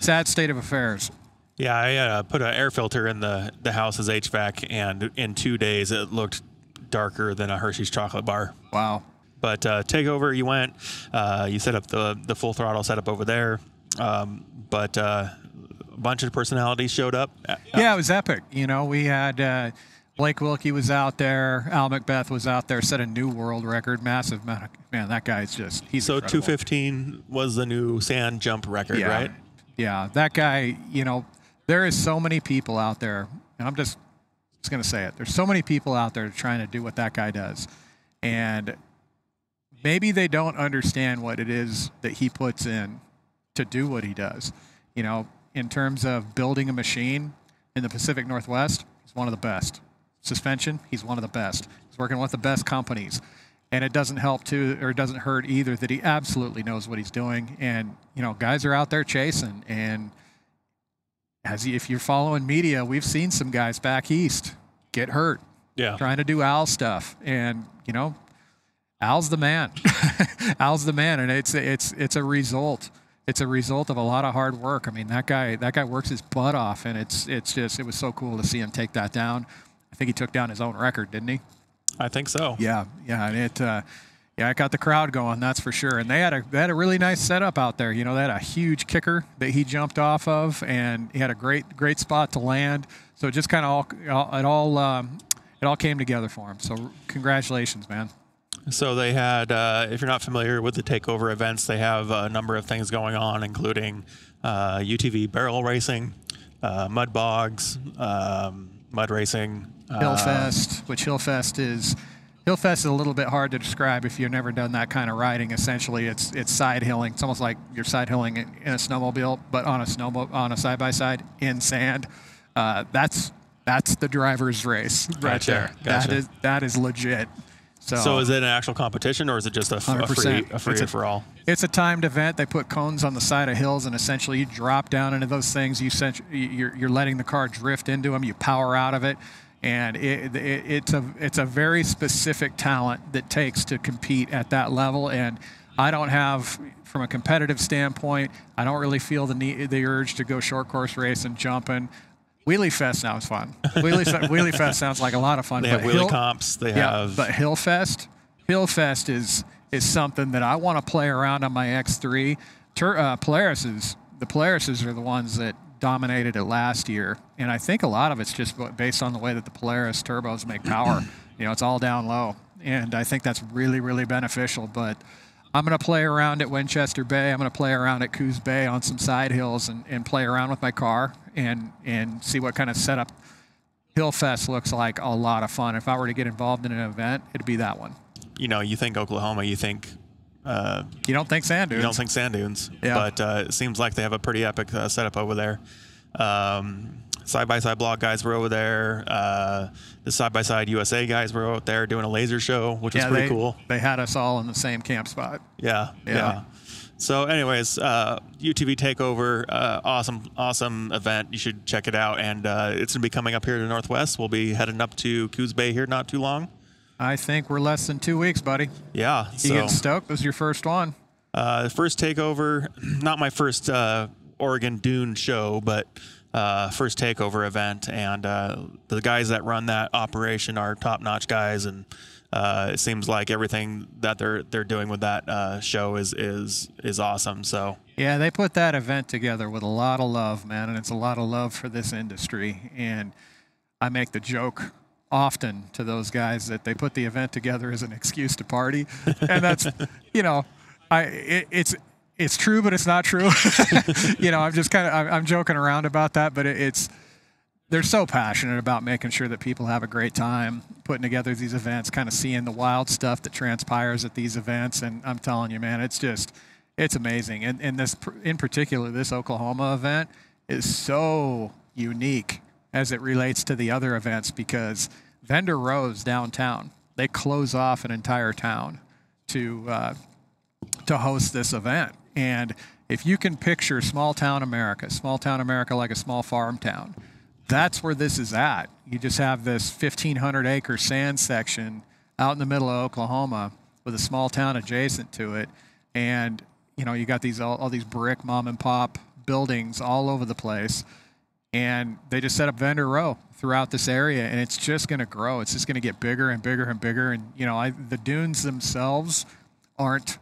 sad state of affairs. Yeah, I uh, put an air filter in the, the house's HVAC, and in two days it looked darker than a Hershey's chocolate bar. Wow. But uh, takeover, you went, uh, you set up the the full throttle setup over there, um, but uh, a bunch of personalities showed up. Uh, Yeah, it was epic. You know, we had uh, Blake Wilkey was out there, Al Macbeth was out there, set a new world record, massive man. Man, that guy's just he's So incredible. 215 was the new sand jump record, yeah. right? Yeah, that guy. You know, there is so many people out there, and I'm just just gonna say it. There's so many people out there trying to do what that guy does, and maybe they don't understand what it is that he puts in to do what he does. You know, in terms of building a machine in the Pacific Northwest, he's one of the best. Suspension, he's one of the best. He's working with the best companies. And it doesn't help to, or it doesn't hurt either, that he absolutely knows what he's doing. And, you know, guys are out there chasing. And as you, if you're following media, we've seen some guys back east get hurt Yeah. trying to do Al stuff. And, you know, Al's the man. Al's the man, and it's it's it's a result. It's a result of a lot of hard work. I mean, that guy that guy works his butt off, and it's it's just it was so cool to see him take that down. I think he took down his own record, didn't he? I think so. Yeah, yeah, and it. Uh, yeah, it got the crowd going, that's for sure. And they had a they had a really nice setup out there. You know, they had a huge kicker that he jumped off of, and he had a great great spot to land. So it just kind of all it all um, it all came together for him. So congratulations, man. So they had, uh, if you're not familiar with the takeover events, they have a number of things going on, including uh, UTV barrel racing, uh, mud bogs, um, mud racing. uh, Hillfest, which Hillfest is. Hillfest is a little bit hard to describe if you've never done that kind of riding. Essentially, it's it's side hilling. It's almost like you're side hilling in a snowmobile, but on a snowmobile on a side by side in sand. Uh, that's that's the driver's race right Gotcha, there. That gotcha. is that is legit. So, So is it an actual competition or is it just a, f- a free a free It's a- for all? It's a timed event. They put cones on the side of hills, and essentially you drop down into those things. You sent, you're, you're letting the car drift into them. You power out of it, and it, it, it's a it's a very specific talent that takes to compete at that level. And I don't have, from a competitive standpoint, I don't really feel the need, the urge to go short course race racing, jumping. Wheelie Fest sounds fun. Wheelie, Wheelie Fest sounds like a lot of fun. They have but wheelie Hill- comps. They yeah, have but Hillfest, Hillfest is is something that I want to play around on my X3. Tur- uh, Polaris the Polarises are the ones that dominated it last year, and I think a lot of it's just based on the way that the Polaris turbos make power. you know, it's all down low, and I think that's really really beneficial. But I'm going to play around at Winchester Bay. I'm going to play around at Coos Bay on some side hills and, and play around with my car and and see what kind of setup Hillfest looks like. A lot of fun. If I were to get involved in an event, it'd be that one. You know, you think Oklahoma, you think uh, You don't think sand dunes? you don't think sand dunes, Yeah. but uh, it seems like they have a pretty epic uh, setup over there. Um, side by side blog guys were over there. Uh, the side by side USA guys were out there doing a laser show, which was pretty they, cool. They had us all in the same camp spot. Yeah, Yeah. yeah. So, anyways, uh, UTV Takeover, uh, awesome, awesome event. You should check it out, and uh, it's gonna be coming up here to Northwest. We'll be heading up to Coos Bay here not too long. I think we're less than two weeks, buddy. Yeah. You So, stoked? This is your first one. uh, first takeover, not my first uh, Oregon Dune show, but uh, first takeover event, and uh, the guys that run that operation are top-notch guys, and uh, it seems like everything that they're they're doing with that uh, show is is is awesome. So. Yeah, they put that event together with a lot of love, man, and it's a lot of love for this industry. And I make the joke often to those guys that they put the event together as an excuse to party, and that's, you know, I it, it's it's true, but it's not true. you know, I'm just kind of I'm, I'm joking around about that, but it, it's they're so passionate about making sure that people have a great time putting together these events, kind of seeing the wild stuff that transpires at these events. And I'm telling you, man, it's just, it's amazing. And, and this, in particular, this Oklahoma event is so unique as it relates to the other events because Vendor Row's downtown, they close off an entire town to, uh, to host this event. And if you can picture small town America, small town America like a small farm town, that's where this is at. You just have this 1,500 acre sand section out in the middle of Oklahoma with a small town adjacent to it. And, you know, you got these all, all these brick mom and pop buildings all over the place. And they just set up vendor row throughout this area, and it's just going to grow. It's just going to get bigger and bigger and bigger. And, you know, I, the dunes themselves aren't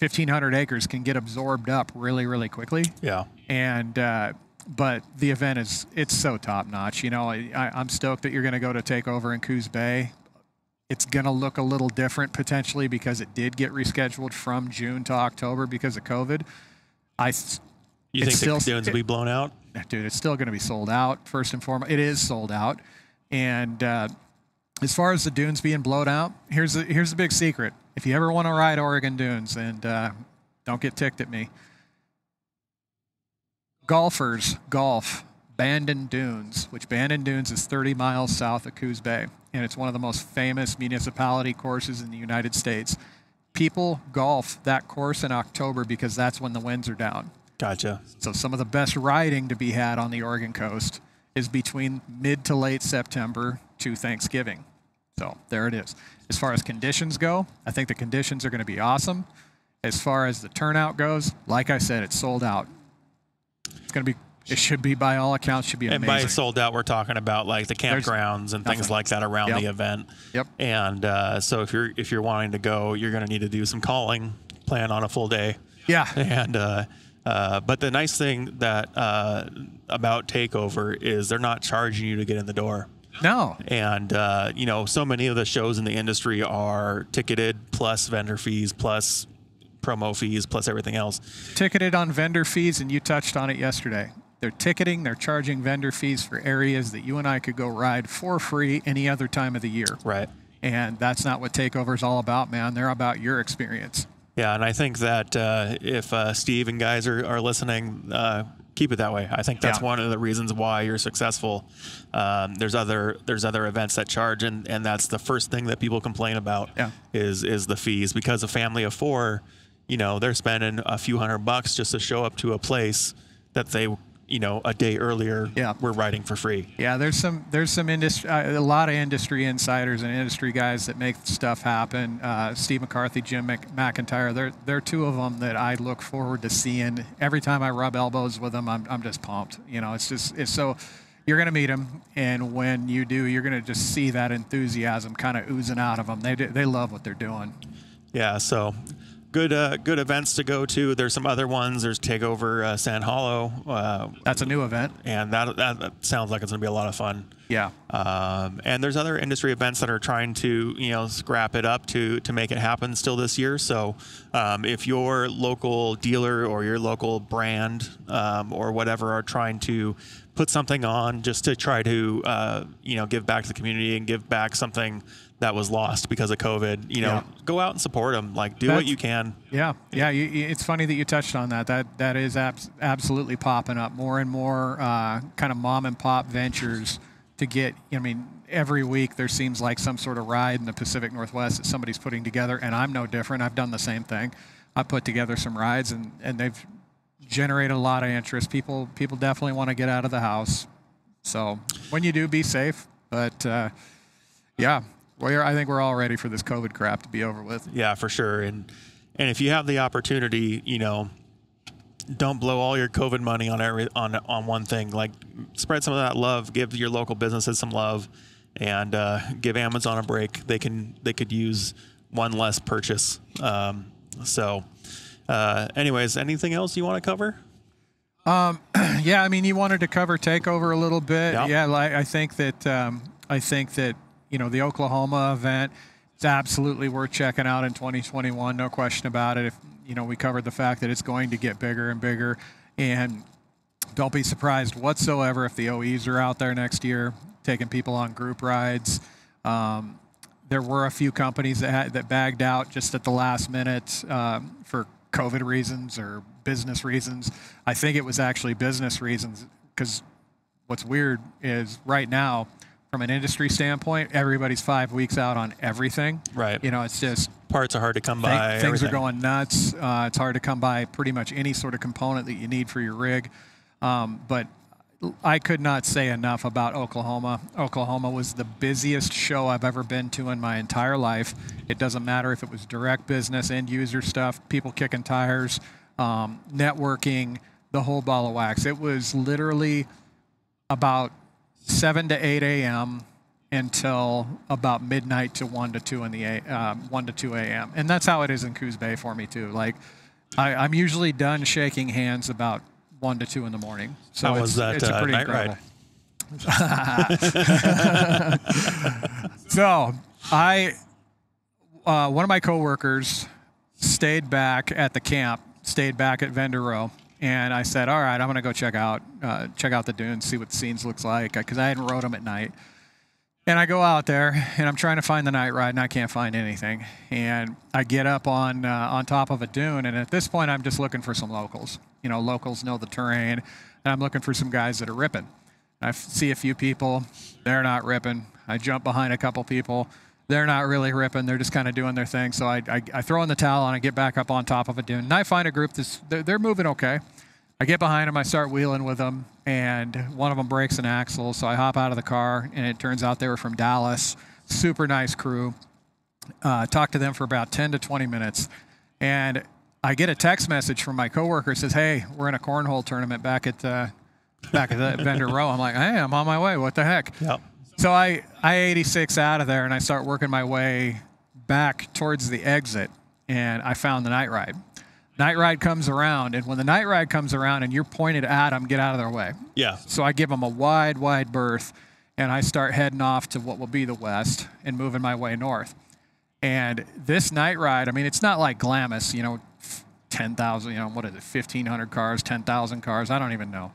1,500 acres, can get absorbed up really, really quickly Yeah. and uh, but the event is it's so top notch. You know, I, I'm stoked that you're going to go to take over in Coos Bay. It's going to look a little different potentially because it did get rescheduled from June to October because of COVID. I, You It's think the dunes will be blown out? dude, it's still going to be sold out. First and foremost, it is sold out. And uh, as far as the dunes being blown out, here's the here's the big secret. If you ever want to ride Oregon dunes, and uh, don't get ticked at me, golfers golf Bandon Dunes, which Bandon Dunes is 30 miles south of Coos Bay, and it's one of the most famous municipality courses in the United States. People golf that course in October because that's when the winds are down. Gotcha. So some of the best riding to be had on the Oregon coast is between mid to late September to Thanksgiving. So there it is. As far as conditions go, I think the conditions are going to be awesome. As far as the turnout goes, like I said, it's sold out. It's going to be. It should be, by all accounts, should be And by amazing. sold out, we're talking about like the There's campgrounds and things nothing. like that around Yep. the event. Yep. And uh, so if you're if you're wanting to go, you're going to need to do some calling, plan on a full day. Yeah. And uh, uh, but the nice thing that uh, about Takeover is they're not charging you to get in the door. No. And uh, you know, so many of the shows in the industry are ticketed plus vendor fees plus promo fees plus everything else. Ticketed on vendor fees, and you touched on it yesterday. They're ticketing. They're charging vendor fees for areas that you and I could go ride for free any other time of the year. Right. And that's not what Takeover is all about, man. They're about your experience. Yeah, and I think that uh, if uh, Steve and guys are, are listening, uh, keep it that way. I think that's Yeah. one of the reasons why you're successful. Um, there's other there's other events that charge, and, and that's the first thing that people complain about Yeah. is is the fees because a family of four, you know, they're spending a few hundred bucks just to show up to a place that they you know a day earlier yeah. we're riding for free. Yeah, there's some there's some industry uh, a lot of industry insiders and industry guys that make stuff happen. Uh, Steve McCarthy, Jim Mc, McIntyre, they're they're two of them that I look forward to seeing. Every time I rub elbows with them, I'm I'm just pumped. You know, it's just it's so. You're gonna meet them, and when you do, you're gonna just see that enthusiasm kind of oozing out of them. They do, they love what they're doing. Yeah, so good uh, good events to go to. There's some other ones. There's Takeover uh, Sand Hollow, uh, That's a new event. and that, that that sounds like it's going to be a lot of fun. Yeah. Um, and there's other industry events that are trying to, you know, scrap it up to to make it happen still this year. So, um, if your local dealer or your local brand um, or whatever are trying to put something on just to try to, uh, you know, give back to the community and give back something that was lost because of COVID, you know, Yeah. go out and support them. Like, do what you can. Yeah, yeah. You, you- it's funny that you touched on that. That that is abs- absolutely popping up more and more. Uh, kind of mom and pop ventures to get. I mean, every week there seems like some sort of ride in the Pacific Northwest that somebody's putting together, and I'm no different. I've done the same thing. I put together some rides, and and they've generated a lot of interest. People people definitely want to get out of the house. So when you do, be safe. But uh, yeah, we're, I think we're all ready for this COVID crap to be over with. Yeah, for sure. And and if you have the opportunity, you know, don't blow all your COVID money on every on on one thing. Like spread some of that love. Give your local businesses some love, and uh, give Amazon a break. They can they could use one less purchase. Um, so, uh, anyways, anything else you want to cover? Um, Yeah, I mean, you wanted to cover takeover a little bit. Yeah. Yeah, like I think that um, I think that you know the Oklahoma event it's absolutely worth checking out in 2021. No question about it. If you know, we covered the fact that it's going to get bigger and bigger, and don't be surprised whatsoever if the OEs are out there next year taking people on group rides. Um, there were a few companies that had, that bagged out just at the last minute um, for COVID reasons or business reasons. I think it was actually business reasons because what's weird is right now, from an industry standpoint, everybody's five weeks out on everything. Right. You know, it's just Parts are hard to come Thing- by. things everything. are going nuts. Uh, it's hard to come by pretty much any sort of component that you need for your rig. Um, but I could not say enough about Oklahoma. Oklahoma was the busiest show I've ever been to in my entire life. It doesn't matter if it was direct business, end user stuff, people kicking tires, um, networking, the whole ball of wax. It was literally about 7 to 8 a.m. until about midnight to 1 to 2 in the a, um, 1 to 2 a.m. And that's how it is in Coos Bay for me too. Like I, I'm usually done shaking hands about 1 to 2 in the morning. So How it's, was that, it's a uh, pretty night incredible. ride? So I, uh, one of my coworkers stayed back at the camp, stayed back at Vendor Row, and I said, "All right, I'm gonna go check out, uh, check out the dunes, see what the scenes looks like, because I hadn't rode them at night." And I go out there, and I'm trying to find the night ride, and I can't find anything. And I get up on uh, on top of a dune, and at this point, I'm just looking for some locals. You know, locals know the terrain, and I'm looking for some guys that are ripping. I see a few people, they're not ripping. I jump behind a couple people, they're not really ripping. They're just kind of doing their thing. So I, I, I throw in the towel and I get back up on top of a dune. And I find a group that's they're, they're moving okay. I get behind them, I start wheeling with them, and one of them breaks an axle. So I hop out of the car, and it turns out they were from Dallas. Super nice crew. Uh, talked to them for about 10 to 20 minutes, and I get a text message from my coworker. Says, "Hey, we're in a cornhole tournament back at uh, back at the vendor row." I'm like, "Hey, I'm on my way. What the heck?" Yep. So I, I 86 out of there and I start working my way back towards the exit and I found the night ride. Night ride comes around and when the night ride comes around and you're pointed at them, get out of their way. Yeah. So I give them a wide, wide berth and I start heading off to what will be the west and moving my way north. And this night ride, I mean, it's not like Glamis, you know, 10,000, you know, what is it, 1,500 cars, 10,000 cars, I don't even know.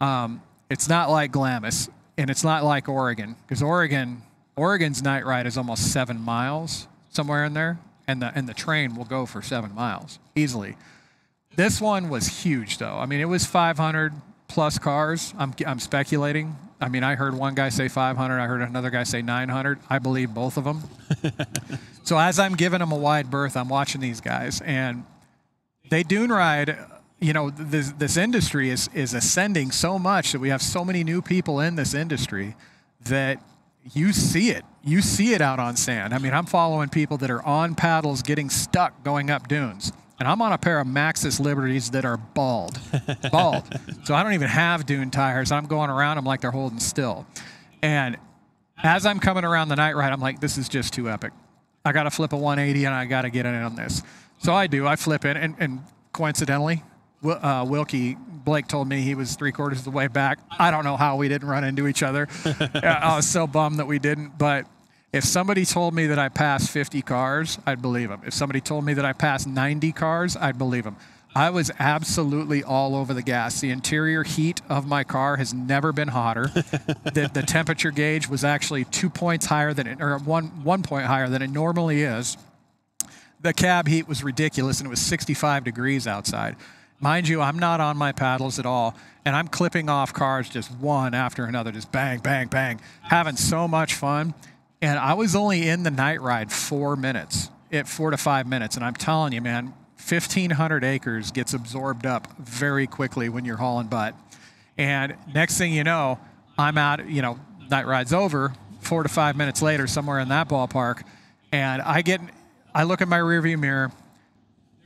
Um, it's not like Glamis, and it's not like Oregon, because Oregon, Oregon's night ride is almost seven miles, somewhere in there, and the, and the train will go for seven miles easily. This one was huge, though. I mean, it was 500 plus cars. I'm, I'm speculating. I mean, I heard one guy say 500. I heard another guy say 900. I believe both of them. so as I'm giving them a wide berth, I'm watching these guys, and they dune ride. You know, this, this industry is is ascending so much that we have so many new people in this industry that you see it. You see it out on sand. I mean, I'm following people that are on paddles getting stuck going up dunes. And I'm on a pair of Maxxis Liberties that are bald. Bald. so I don't even have dune tires. I'm going around them like they're holding still. And as I'm coming around the night ride, I'm like, this is just too epic. I got to flip a 180 and I got to get in on this. So I do. I flip it, and, and coincidentally, uh, Wilkey Blake told me he was three quarters of the way back. I don't know how we didn't run into each other. I was so bummed that we didn't. But if somebody told me that I passed 50 cars, I'd believe them. If somebody told me that I passed 90 cars, I'd believe them. I was absolutely all over the gas. The interior heat of my car has never been hotter. the, the temperature gauge was actually two points higher than it, or one one point higher than it normally is. The cab heat was ridiculous, and it was 65 degrees outside. Mind you, I'm not on my paddles at all, and I'm clipping off cars just one after another, just bang, bang, bang, having so much fun. And I was only in the night ride four minutes, at four to five minutes, and I'm telling you, man, 1,500 acres gets absorbed up very quickly when you're hauling butt. And next thing you know, I'm out, you know, night ride's over, four to five minutes later, somewhere in that ballpark, and I get, I look at my rearview mirror.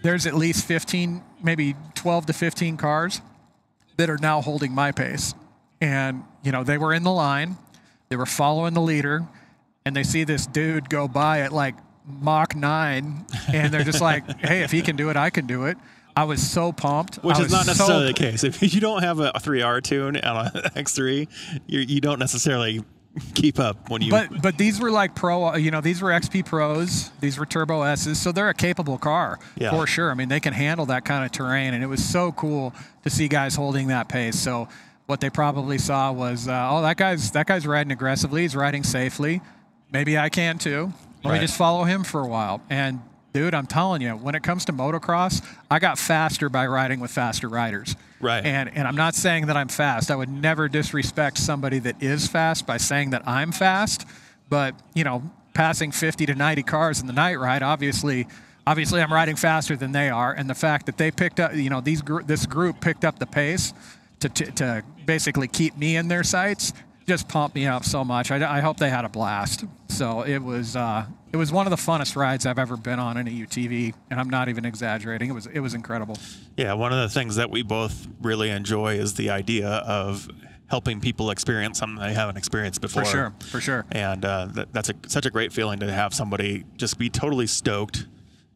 There's at least 15, maybe 12 to 15 cars that are now holding my pace. And, you know, they were in the line, they were following the leader, and they see this dude go by at like Mach 9, and they're just like, hey, if he can do it, I can do it. I was so pumped. Which I is not so necessarily the case. If you don't have a 3R tune on an X3, you, you don't necessarily keep up when you. But but these were like pro, you know, these were XP Pros, these were Turbo S's, so they're a capable car Yeah. for sure. I mean, they can handle that kind of terrain, and it was so cool to see guys holding that pace. So what they probably saw was, uh, oh, that guy's that guy's riding aggressively, he's riding safely. Maybe I can too. Let Right. me just follow him for a while. And dude, I'm telling you, when it comes to motocross, I got faster by riding with faster riders. Right. And and I'm not saying that I'm fast. I would never disrespect somebody that is fast by saying that I'm fast. But you know, passing 50 to 90 cars in the night ride, obviously, obviously I'm riding faster than they are. And the fact that they picked up, you know, these gr- this group picked up the pace to, to to basically keep me in their sights just pumped me up so much. I, I hope they had a blast. So it was uh, it was one of the funnest rides I've ever been on in a UTV, and I'm not even exaggerating. It was it was incredible. Yeah, one of the things that we both really enjoy is the idea of helping people experience something they haven't experienced before. For sure, for sure. And uh, that, that's a, such a great feeling to have somebody just be totally stoked,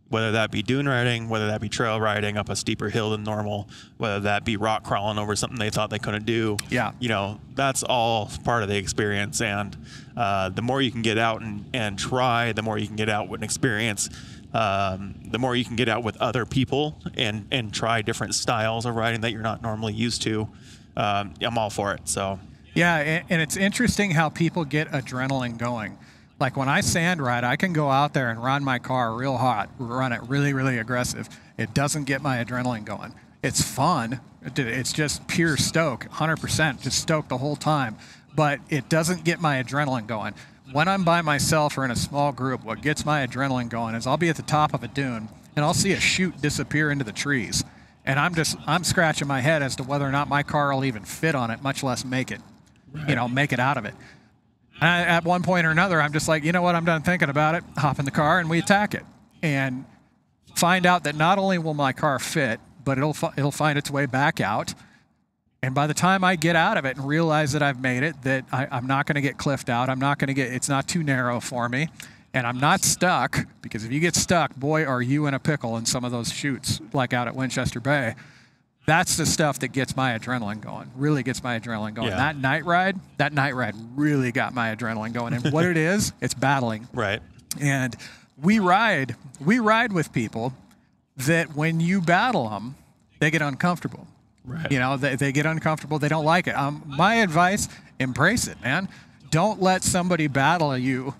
whether that be dune riding, whether that be trail riding up a steeper hill than normal, whether that be rock crawling over something they thought they couldn't do. Yeah. You know, that's all part of the experience. And uh, the more you can get out and, and try, the more you can get out with an experience. Um, the more you can get out with other people and, and try different styles of riding that you're not normally used to. Um, I'm all for it. So, Yeah, and, and it's interesting how people get adrenaline going. Like when I sand ride, I can go out there and run my car real hot, run it really, really aggressive. It doesn't get my adrenaline going. It's fun. It's just pure stoke, 100%, just stoke the whole time. But it doesn't get my adrenaline going. When I'm by myself or in a small group, what gets my adrenaline going is I'll be at the top of a dune and I'll see a chute disappear into the trees. And I'm just, I'm scratching my head as to whether or not my car will even fit on it, much less make it you know, make it out of it. I, at one point or another, I'm just like, you know what? I'm done thinking about it. Hop in the car and we attack it, and find out that not only will my car fit, but it'll it'll find its way back out. And by the time I get out of it and realize that I've made it, that I, I'm not going to get cliffed out, I'm not going to get, it's not too narrow for me, and I'm not stuck because if you get stuck, boy, are you in a pickle in some of those chutes like out at Winchester Bay. That's the stuff that gets my adrenaline going. Really gets my adrenaline going. Yeah. That night ride, that night ride really got my adrenaline going. And what it is, it's battling. right. And we ride, we ride with people that when you battle them, they get uncomfortable. Right. You know, they, they get uncomfortable. They don't like it. Um, my advice: embrace it, man. Don't let somebody battle you,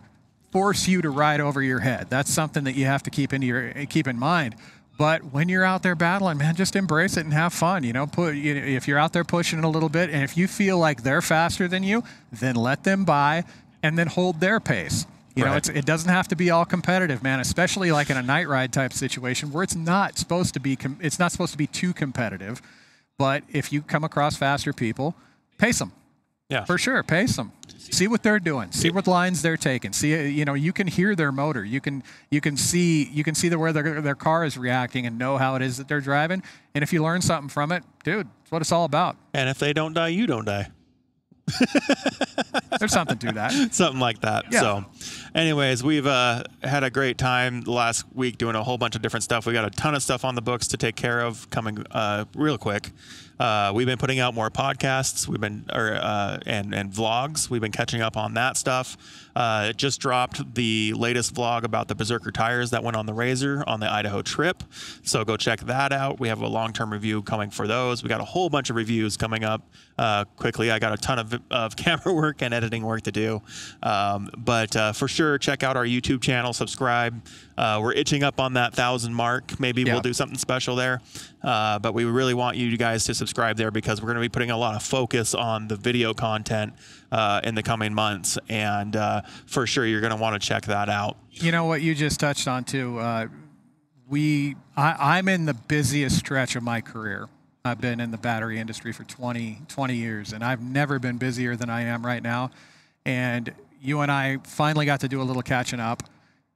force you to ride over your head. That's something that you have to keep into your keep in mind. But when you're out there battling, man, just embrace it and have fun. You know, put you know, if you're out there pushing it a little bit, and if you feel like they're faster than you, then let them by, and then hold their pace. You know, Right. it's, it doesn't have to be all competitive, man. Especially like in a night ride type situation where it's not supposed to be. Com- it's not supposed to be too competitive. But if you come across faster people, pace them Yeah. for sure. Pace them. See what they're doing. See what lines they're taking. See, uh, you know, you can hear their motor. You can you can see you can see the where their their car is reacting and know how it is that they're driving. And if you learn something from it, dude, it's what it's all about. And if they don't die, you don't die. There's something to that. something like that. Yeah. So, anyways, we've uh, had a great time last week doing a whole bunch of different stuff. We got a ton of stuff on the books to take care of coming uh, real quick. Uh, we've been putting out more podcasts. We've been or uh, and and vlogs. We've been catching up on that stuff. Uh, just dropped the latest vlog about the Berserker tires that went on the RZR on the Idaho trip. So go check that out. We have a long-term review coming for those. We got a whole bunch of reviews coming up uh, quickly. I got a ton of, of camera work and editing work to do. Um, but uh, for sure, check out our YouTube channel. Subscribe. Uh, we're itching up on that thousand mark. Maybe Yeah. we'll do something special there. Uh, but we really want you guys to subscribe there because we're going to be putting a lot of focus on the video content uh, in the coming months. And uh, for sure, you're going to want to check that out. You know what you just touched on too. Uh, we, I, I'm in the busiest stretch of my career. I've been in the battery industry for 20, 20 years, and I've never been busier than I am right now. And you and I finally got to do a little catching up,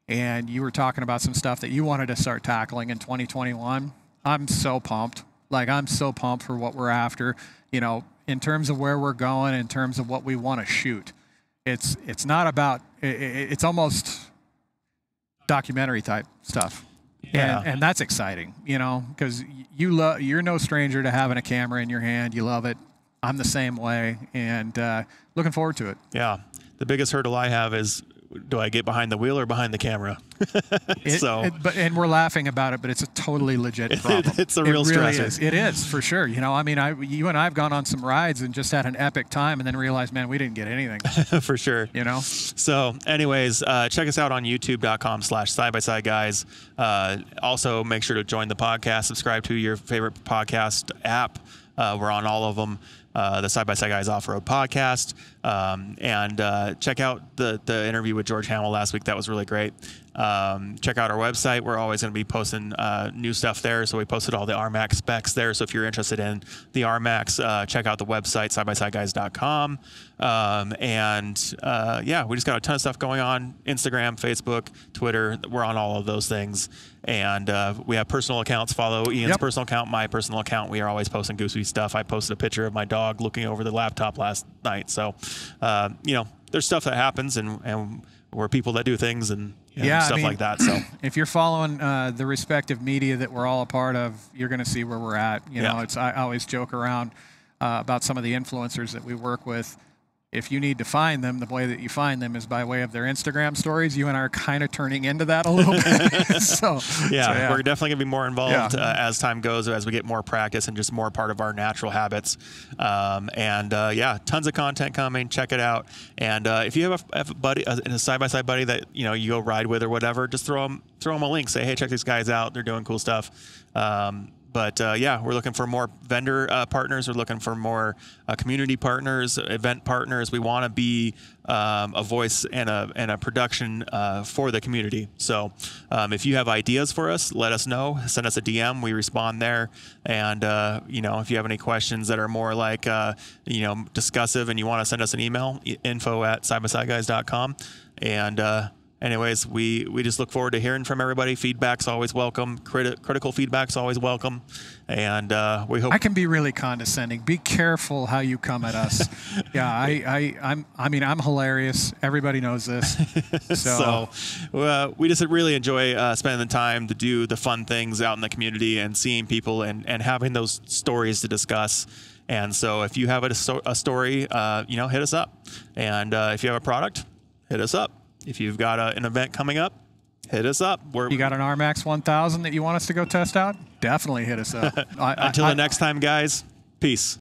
and you were talking about some stuff that you wanted to start tackling in 2021. I'm so pumped. Like I'm so pumped for what we're after. You know, in terms of where we're going, in terms of what we want to shoot. It's it's not about. i- i it's almost documentary type stuff. Yeah. And, and that's exciting, you know, because you love you're no stranger to having a camera in your hand. You love it. I'm the same way, and uh, looking forward to it. Yeah. The biggest hurdle I have is do I get behind the wheel or behind the camera? So it- but and we're laughing about it, but it's a totally legit problem. it's a It real really stressor. is. It is for sure. You know, I mean, I you and I have gone on some rides and just had an epic time, and then realized, man, we didn't get anything. for sure. You know, So, anyways, uh, check us out on youtube.com slash side by side guys. Uh, also, make sure to join the podcast, subscribe to your favorite podcast app. Uh, we're on all of them. Uh, the Side by Side Guys Off Road Podcast, um, and uh, check out the the interview with George Hammel last week. That was really great. Um, check out our website. We're always going to be posting uh, new stuff there. So we posted all the RMAX specs there. So if you're interested in the RMAX, uh, check out the website sidebyside.guys.com. Um, and uh, yeah, we just got a ton of stuff going on: Instagram, Facebook, Twitter. We're on all of those things. And uh, we have personal accounts. Follow Ian's Yep. personal account, my personal account. We are always posting goosey stuff. I posted a picture of my dog looking over the laptop last night. So, uh, you know, there's stuff that happens, and and we're people that do things and, and Yeah, I stuff mean- like that. So. if you're following uh, the respective media that we're all a part of, you're going to see where we're at. You know, it's I always joke around uh, about some of the influencers that we work with. If you need to find them, the way that you find them is by way of their Instagram stories. You and I are kind of turning into that a little bit. so, yeah, so, we're definitely going to be more involved Yeah. uh, as time goes, as we get more practice and just more part of our natural habits. Um, and uh, yeah, tons of content coming. Check it out. And uh, if you have a, have a buddy, a, a side by side buddy that you know you go ride with or whatever, just throw them throw them a link. Say, hey, check these guys out. They're doing cool stuff. Um, but uh, yeah, we're looking for more vendor uh, partners. We're looking for more uh, community partners, event partners. We want to be um, a voice and a and a production uh, for the community. So um, if you have ideas for us, let us know. Send us a DM. We respond there. And uh, you know, if you have any questions that are more like uh, you know discussive, and you want to send us an email, info at sidebysideguys.com. And anyways, we we just look forward to hearing from everybody. Feedback's always welcome. Criti- critical feedback's always welcome. And uh, we hope I can be really condescending. Be careful how you come at us. yeah, I, I, I'm, I mean, I'm hilarious. Everybody knows this. So, So uh, we just really enjoy uh, spending the time to do the fun things out in the community and seeing people and, and having those stories to discuss. And so if you have a, a story, uh, you know, hit us up. And uh, if you have a product, hit us up. If you've got a, an event coming up, hit us up. We're, you got an RMAX 1000 that you want us to go test out? Definitely hit us up. I, I- until I- the next time, guys, peace.